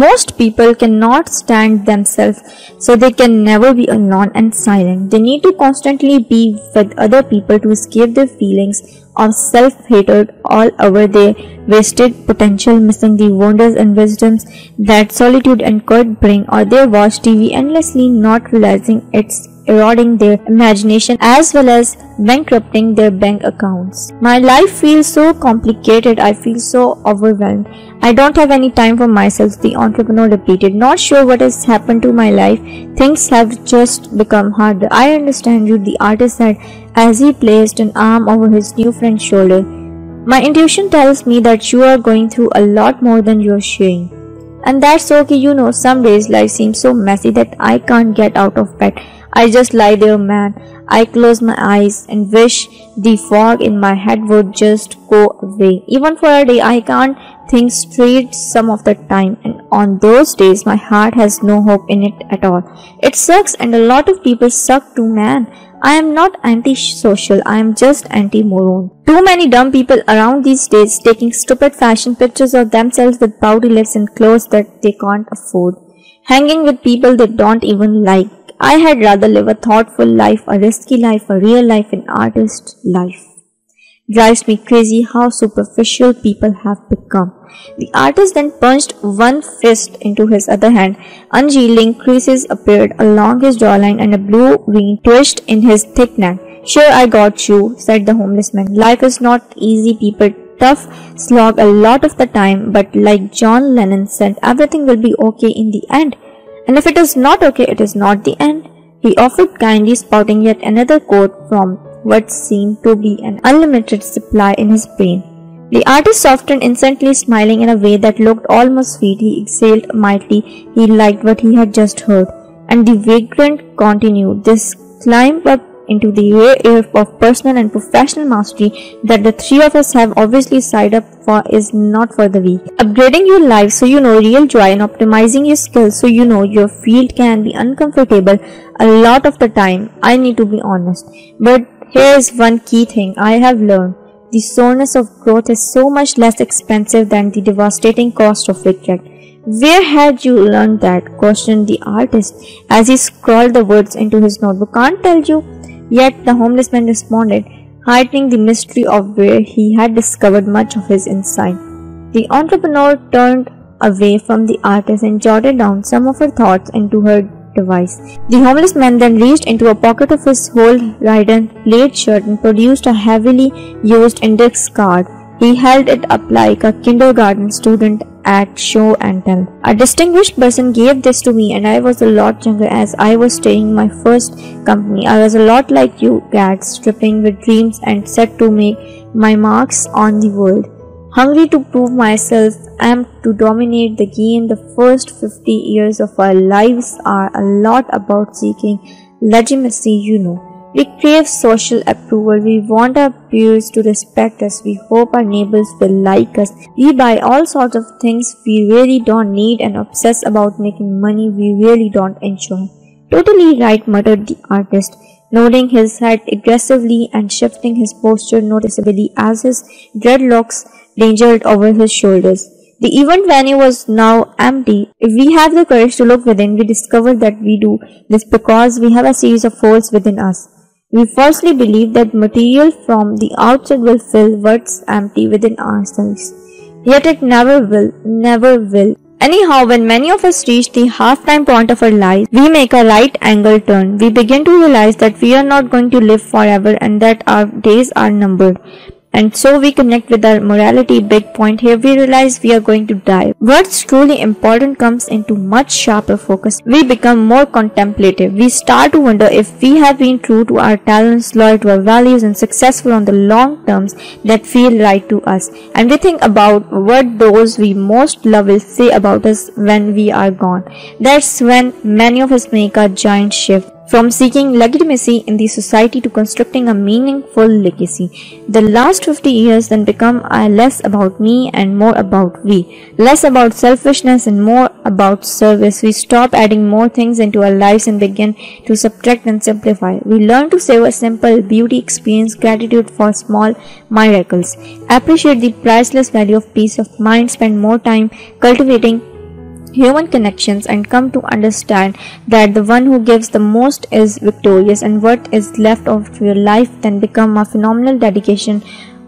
Speaker 1: Most people cannot stand themselves, so they can never be alone and silent. They need to constantly be with other people to escape their feelings of self-hatred all over their wasted potential, missing the wonders and wisdoms that solitude and could bring, or they watch TV endlessly, not realizing its eroding their imagination as well as bankrupting their bank accounts. My life feels so complicated, I feel so overwhelmed. I don't have any time for myself, the entrepreneur repeated. Not sure what has happened to my life. Things have just become harder. I understand you, the artist said as he placed an arm over his new friend's shoulder. My intuition tells me that you are going through a lot more than you are showing. And that's okay, you know, some days life seems so messy that I can't get out of bed. I just lie there, man. I close my eyes and wish the fog in my head would just go away. Even for a day, I can't think straight some of the time, and on those days, my heart has no hope in it at all. It sucks, and a lot of people suck too, man. I am not anti-social, I am just anti-moron. Too many dumb people around these days taking stupid fashion pictures of themselves with pouty lips and clothes that they can't afford. Hanging with people they don't even like. I had rather live a thoughtful life, a risky life, a real life, an artist life. Drives me crazy how superficial people have become. The artist then punched one fist into his other hand. Unyielding creases appeared along his jawline and a blue vein twitched in his thick neck. Sure, I got you, said the homeless man. Life is not easy, people. Tough slog a lot of the time, but like John Lennon said, everything will be okay in the end. And if it is not okay, it is not the end. He offered kindly, spouting yet another quote from what seemed to be an unlimited supply in his brain. The artist softened instantly, smiling in a way that looked almost sweet. He exhaled mightily. He liked what he had just heard. And the vagrant continued. This climb up into the rare air of personal and professional mastery that the three of us have obviously signed up for is not for the weak. Upgrading your life so you know real joy and optimizing your skills so you know your field can be uncomfortable a lot of the time. I need to be honest. But here is one key thing I have learned. The soreness of growth is so much less expensive than the devastating cost of regret. Where had you learned that? questioned the artist as he scrawled the words into his notebook. Can't tell you. Yet the homeless man responded, heightening the mystery of where he had discovered much of his insight. The entrepreneur turned away from the artist and jotted down some of her thoughts into her device. The homeless man then reached into a pocket of his hole ridden plaid shirt and produced a heavily used index card. He held it up like a kindergarten student at show and tell. A distinguished person gave this to me and I was a lot younger as I was starting my first company. I was a lot like you, gads, stripping with dreams and set to make my marks on the world. Hungry to prove myself and to dominate the game, the first 50 years of our lives are a lot about seeking legitimacy, you know. We crave social approval. We want our peers to respect us. We hope our neighbors will like us. We buy all sorts of things we really don't need and obsess about making money we really don't enjoy. Totally right, muttered the artist, nodding his head aggressively and shifting his posture noticeably as his dreadlocks dangled over his shoulders. The event venue was now empty. If we have the courage to look within, we discover that we do this because we have a series of holes within us. We falsely believe that material from the outside will fill what's empty within ourselves. Yet it never will, never will. Anyhow, when many of us reach the half-time point of our lives, we make a right angle turn. We begin to realize that we are not going to live forever and that our days are numbered. And so we connect with our morality big point here. We realize we are going to die. What's truly important comes into much sharper focus. We become more contemplative. We start to wonder if we have been true to our talents, loyal to our values, and successful on the long terms that feel right to us. And we think about what those we most love will say about us when we are gone. That's when many of us make a giant shift from seeking legitimacy in the society to constructing a meaningful legacy. The last 50 years then become uh, less about me and more about we, less about selfishness and more about service. We stop adding more things into our lives and begin to subtract and simplify. We learn to savor simple beauty, experience gratitude for small miracles, appreciate the priceless value of peace of mind, spend more time cultivating human connections and come to understand that the one who gives the most is victorious and what is left of your life then become a phenomenal dedication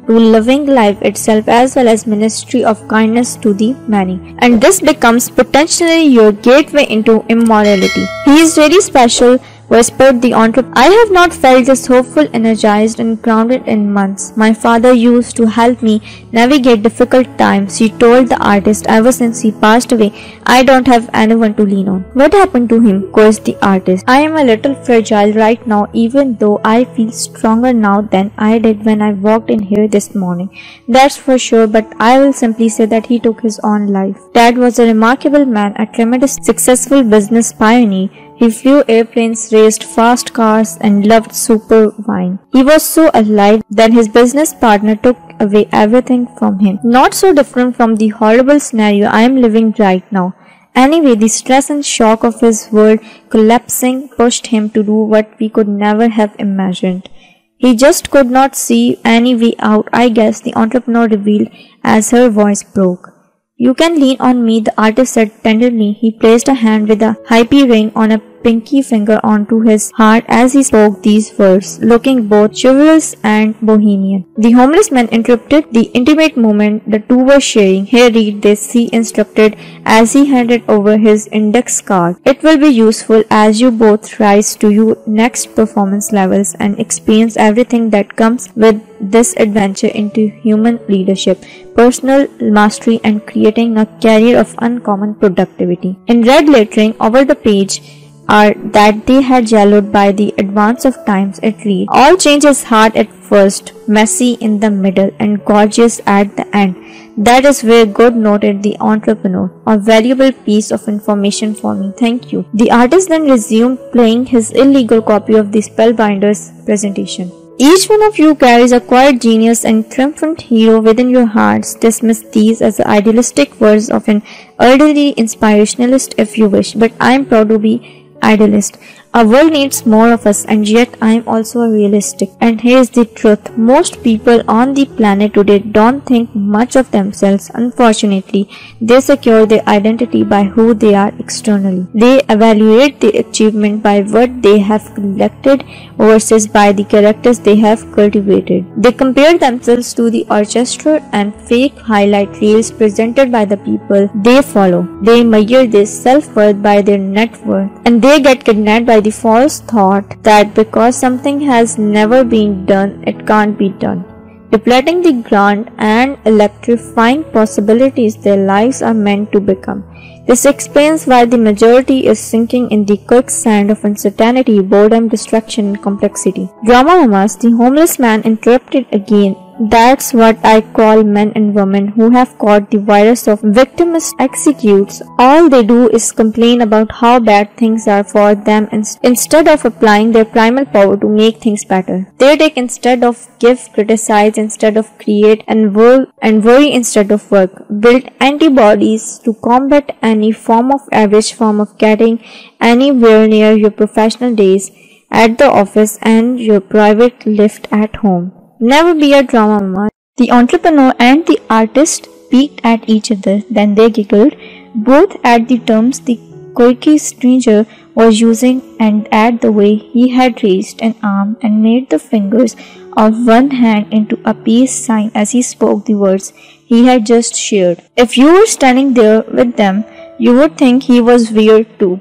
Speaker 1: to living life itself as well as ministry of kindness to the many. And this becomes potentially your gateway into immorality. He is really special whispered the entrepreneur. I have not felt this hopeful, energized, and grounded in months. My father used to help me navigate difficult times, she told the artist. Ever since he passed away, I don't have anyone to lean on. What happened to him? quizzed the artist. I am a little fragile right now, even though I feel stronger now than I did when I walked in here this morning. That's for sure, but I will simply say that he took his own life. Dad was a remarkable man, a tremendous successful business pioneer he flew airplanes, raced fast cars, and loved super wine. He was so alive that his business partner took away everything from him. Not so different from the horrible scenario I am living right now. Anyway, the stress and shock of his world collapsing pushed him to do what we could never have imagined. He just could not see any way out, I guess, the entrepreneur revealed as her voice broke. You can lean on me, the artist said tenderly. He placed a hand with a hippie ring on a pinky finger onto his heart as he spoke these words, looking both chivalrous and bohemian. The homeless man interrupted the intimate moment the two were sharing. Here read this, he instructed as he handed over his index card. It will be useful as you both rise to your next performance levels and experience everything that comes with this adventure into human leadership, personal mastery, and creating a career of uncommon productivity. In red lettering over the page, are that they had yellowed by the advance of times it read. All change is hard at first, messy in the middle, and gorgeous at the end. That is where God noted the entrepreneur. A valuable piece of information for me. Thank you. The artist then resumed playing his illegal copy of the Spellbinder's presentation. Each one of you carries a quiet genius and triumphant hero within your hearts. Dismiss these as the idealistic words of an elderly inspirationalist if you wish, but I am proud to be idealist. Our world needs more of us, and yet I am also a realistic. And here's the truth most people on the planet today don't think much of themselves. Unfortunately, they secure their identity by who they are externally. They evaluate their achievement by what they have collected versus by the characters they have cultivated. They compare themselves to the orchestra and fake highlight reels presented by the people they follow. They measure their self worth by their net worth, and they get kidnapped by the false thought that because something has never been done, it can't be done. Depleting the grand and electrifying possibilities their lives are meant to become. This explains why the majority is sinking in the quicksand of uncertainty, boredom, distraction, and complexity. Drama mamas, the homeless man interrupted again that's what I call men and women who have caught the virus of victimist executes. All they do is complain about how bad things are for them instead of applying their primal power to make things better. They take instead of give, criticize instead of create, and, wor- and worry instead of work. Build antibodies to combat any form of average form of getting anywhere near your professional days at the office and your private lift at home. Never be a drama mama. The entrepreneur and the artist peeked at each other, then they giggled, both at the terms the quirky stranger was using and at the way he had raised an arm and made the fingers of one hand into a peace sign as he spoke the words he had just shared. If you were standing there with them, you would think he was weird too.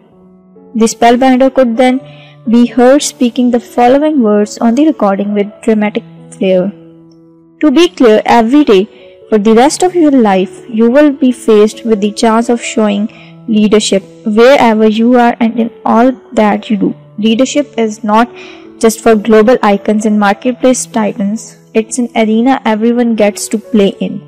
Speaker 1: The spellbinder could then be heard speaking the following words on the recording with dramatic flair. To be clear, every day for the rest of your life, you will be faced with the chance of showing leadership wherever you are and in all that you do. Leadership is not just for global icons and marketplace titans, it's an arena everyone gets to play in.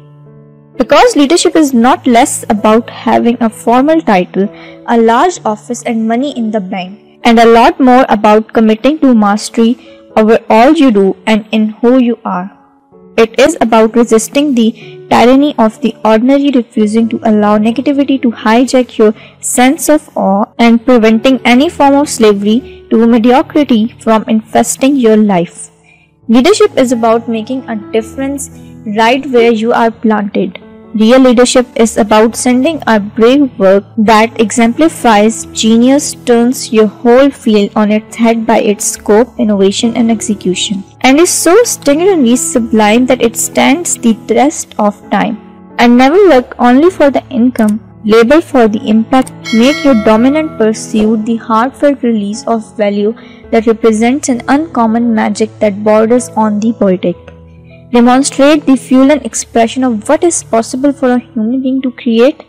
Speaker 1: Because leadership is not less about having a formal title, a large office, and money in the bank, and a lot more about committing to mastery over all you do and in who you are. It is about resisting the tyranny of the ordinary, refusing to allow negativity to hijack your sense of awe, and preventing any form of slavery to mediocrity from infesting your life. Leadership is about making a difference right where you are planted. Real leadership is about sending a brave work that exemplifies genius, turns your whole field on its head by its scope, innovation, and execution, and is so staggeringly sublime that it stands the test of time. And never work only for the income, labor for the impact, make your dominant pursuit the heartfelt release of value that represents an uncommon magic that borders on the poetic. Demonstrate the fuel and expression of what is possible for a human being to create.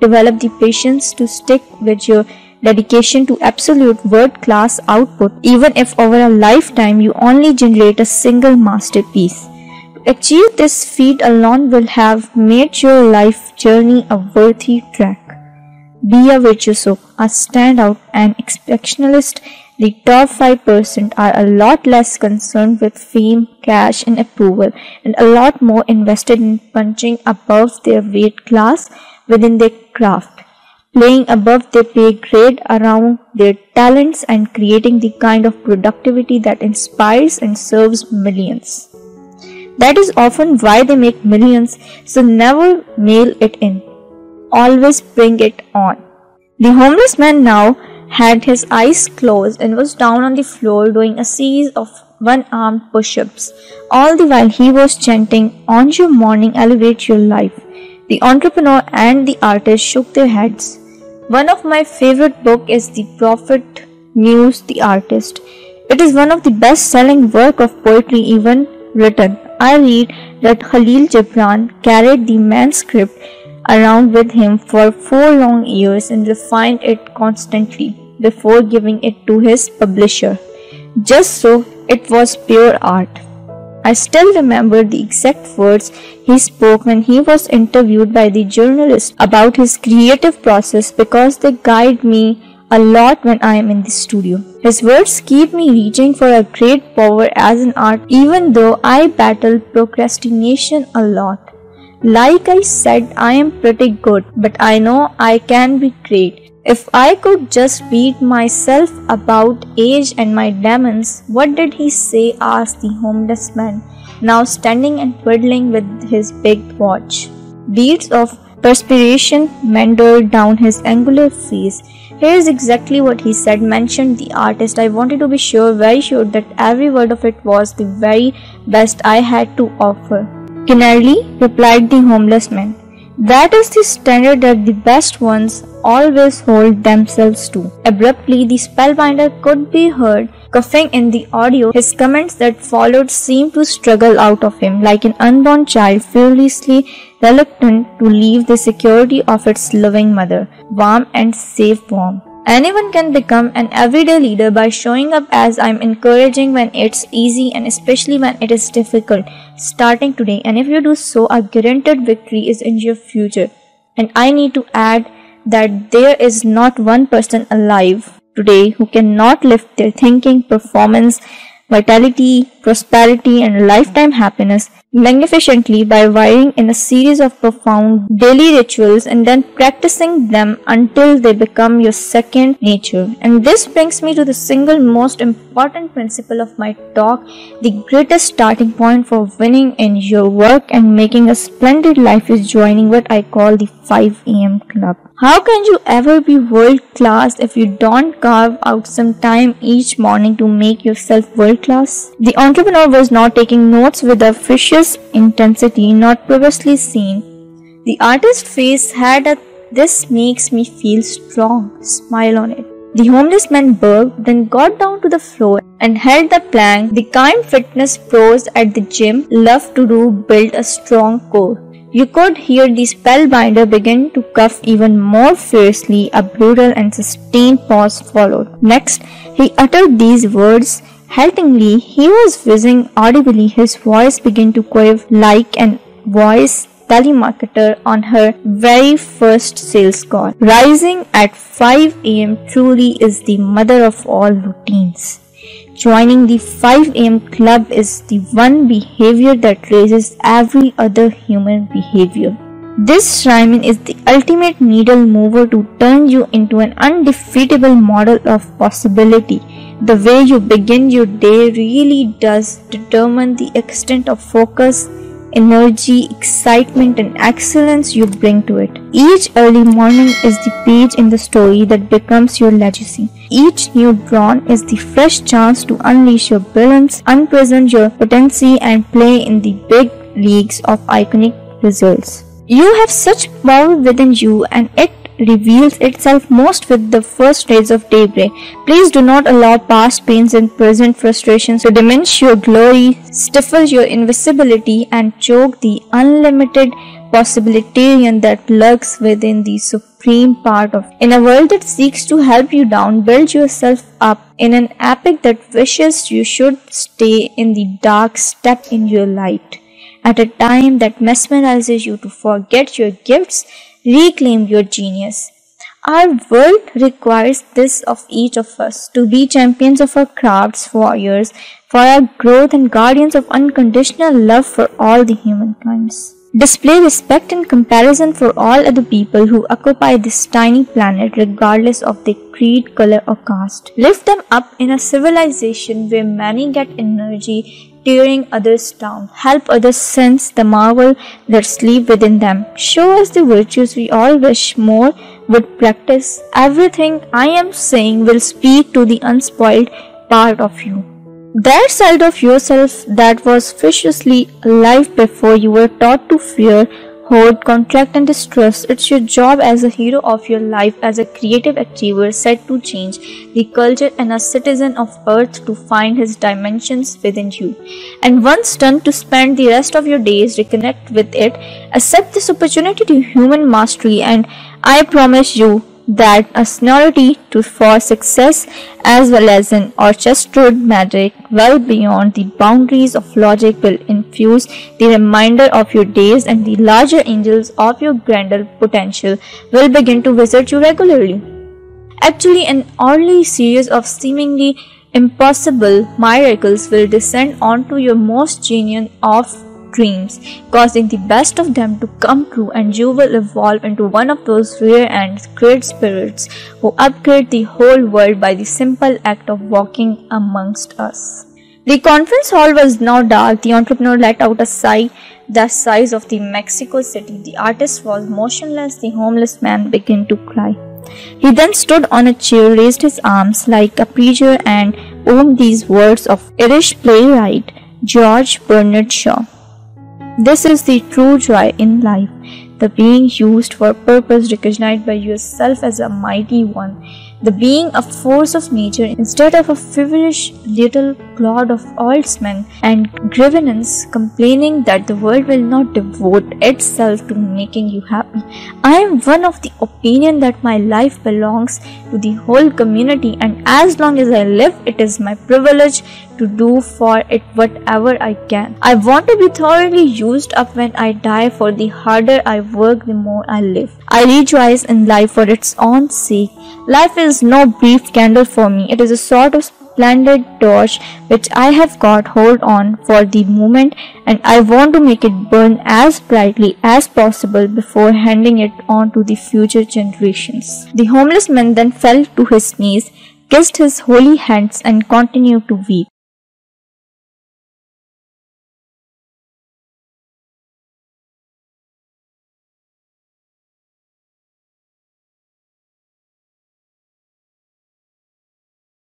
Speaker 1: Develop the patience to stick with your dedication to absolute world class output, even if over a lifetime you only generate a single masterpiece. To achieve this feat alone will have made your life journey a worthy track. Be a virtuoso, a standout, an exceptionalist. The top 5% are a lot less concerned with fame, cash, and approval, and a lot more invested in punching above their weight class within their craft playing above their pay grade around their talents and creating the kind of productivity that inspires and serves millions. That is often why they make millions, so never mail it in. Always bring it on. The homeless man now had his eyes closed and was down on the floor doing a series of one armed push ups, all the while he was chanting, On your morning, elevate your life. The entrepreneur and the artist shook their heads. One of my favorite book is The Prophet Muse the Artist. It is one of the best-selling work of poetry even written. I read that Kahlil Gibran carried the manuscript around with him for four long years and refined it constantly before giving it to his publisher. Just so it was pure art. I still remember the exact words he spoke when he was interviewed by the journalist about his creative process because they guide me a lot when I am in the studio. His words keep me reaching for a great power as an art even though I battle procrastination a lot. Like I said, I am pretty good, but I know I can be great. If I could just beat myself about age and my demons, what did he say? asked the homeless man, now standing and twiddling with his big watch. Beads of perspiration meandered down his angular face. Here's exactly what he said, mentioned the artist. I wanted to be sure, very sure, that every word of it was the very best I had to offer. Keenerly replied the homeless man. That is the standard that the best ones always hold themselves to. Abruptly, the spellbinder could be heard coughing in the audio. His comments that followed seemed to struggle out of him like an unborn child furiously reluctant to leave the security of its loving mother, warm and safe warm. Anyone can become an everyday leader by showing up as I'm encouraging when it's easy and especially when it is difficult, starting today. And if you do so, a guaranteed victory is in your future. And I need to add that there is not one person alive today who cannot lift their thinking, performance, vitality, prosperity, and lifetime happiness magnificently by wiring in a series of profound daily rituals and then practicing them until they become your second nature. And this brings me to the single most important principle of my talk the greatest starting point for winning in your work and making a splendid life is joining what I call the 5 am club. How can you ever be world class if you don't carve out some time each morning to make yourself world class? The entrepreneur was not taking notes with a vicious intensity not previously seen. The artist's face had a this makes me feel strong smile on it. The homeless man burped, then got down to the floor and held the plank. The kind fitness pros at the gym love to do build a strong core. You could hear the spellbinder begin to cough even more fiercely. A brutal and sustained pause followed. Next, he uttered these words. Haltingly, he was whizzing audibly. His voice began to quaver like an voice telemarketer on her very first sales call. Rising at 5 am truly is the mother of all routines. Joining the 5 am club is the one behavior that raises every other human behavior. This rhyming is the ultimate needle mover to turn you into an undefeatable model of possibility. The way you begin your day really does determine the extent of focus energy, excitement, and excellence you bring to it. Each early morning is the page in the story that becomes your legacy. Each new dawn is the fresh chance to unleash your brilliance, unpresent your potency, and play in the big leagues of iconic results.
Speaker 2: You have such power within you and it reveals itself most with the first rays of daybreak. Please do not allow past pains and present frustrations to diminish your glory, stifle your invisibility, and choke the unlimited possibilitarian that lurks within the supreme part of. In a world that seeks to help you down, build yourself up. In an epic that wishes you should stay in the dark, step in your light. At a time that mesmerizes you to forget your gifts, reclaim your genius. Our world requires this of each of us to be champions of our crafts, warriors for our growth, and guardians of unconditional love for all the humankinds. Display respect and comparison for all other people who occupy this tiny planet regardless of their creed, color or caste. Lift them up in a civilization where many get energy tearing others down. Help others sense the marvel that sleep within them. Show us the virtues we all wish more would practice. Everything I am saying will speak to the unspoiled part of you. That side of yourself that was viciously alive before you were taught to fear, hoard, contract, and distrust. It's your job as a hero of your life, as a creative achiever set to change the culture and a citizen of Earth to find his dimensions within you. And once done, to spend the rest of your days reconnect with it, accept this opportunity to human mastery, and I promise you that a sonority to for success as well as an orchestrated magic well beyond the boundaries of logic will infuse the remainder of your days and the larger angels of your grander potential will begin to visit you regularly. Actually, an early series of seemingly impossible miracles will descend onto your most genuine of dreams, causing the best of them to come true, and you will evolve into one of those rare and great spirits who upgrade the whole world by the simple act of walking amongst us. The conference hall was now dark. The entrepreneur let out a sigh the size of the Mexico City. The artist was motionless. The homeless man began to cry. He then stood on a chair, raised his arms like a preacher, and owned these words of Irish playwright George Bernard Shaw. This is the true joy in life, the being used for purpose recognized by yourself as a mighty one the being a force of nature instead of a feverish little clod of oilsmen and grievance complaining that the world will not devote itself to making you happy. I am one of the opinion that my life belongs to the whole community and as long as I live it is my privilege to do for it whatever I can. I want to be thoroughly used up when I die for the harder I work the more I live. I rejoice in life for its own sake. Life is no brief candle for me. It is a sort of splendid torch which I have got hold on for the moment and I want to make it burn as brightly as possible before handing it on to the future generations. The homeless man then fell to his knees, kissed his holy hands and continued to weep.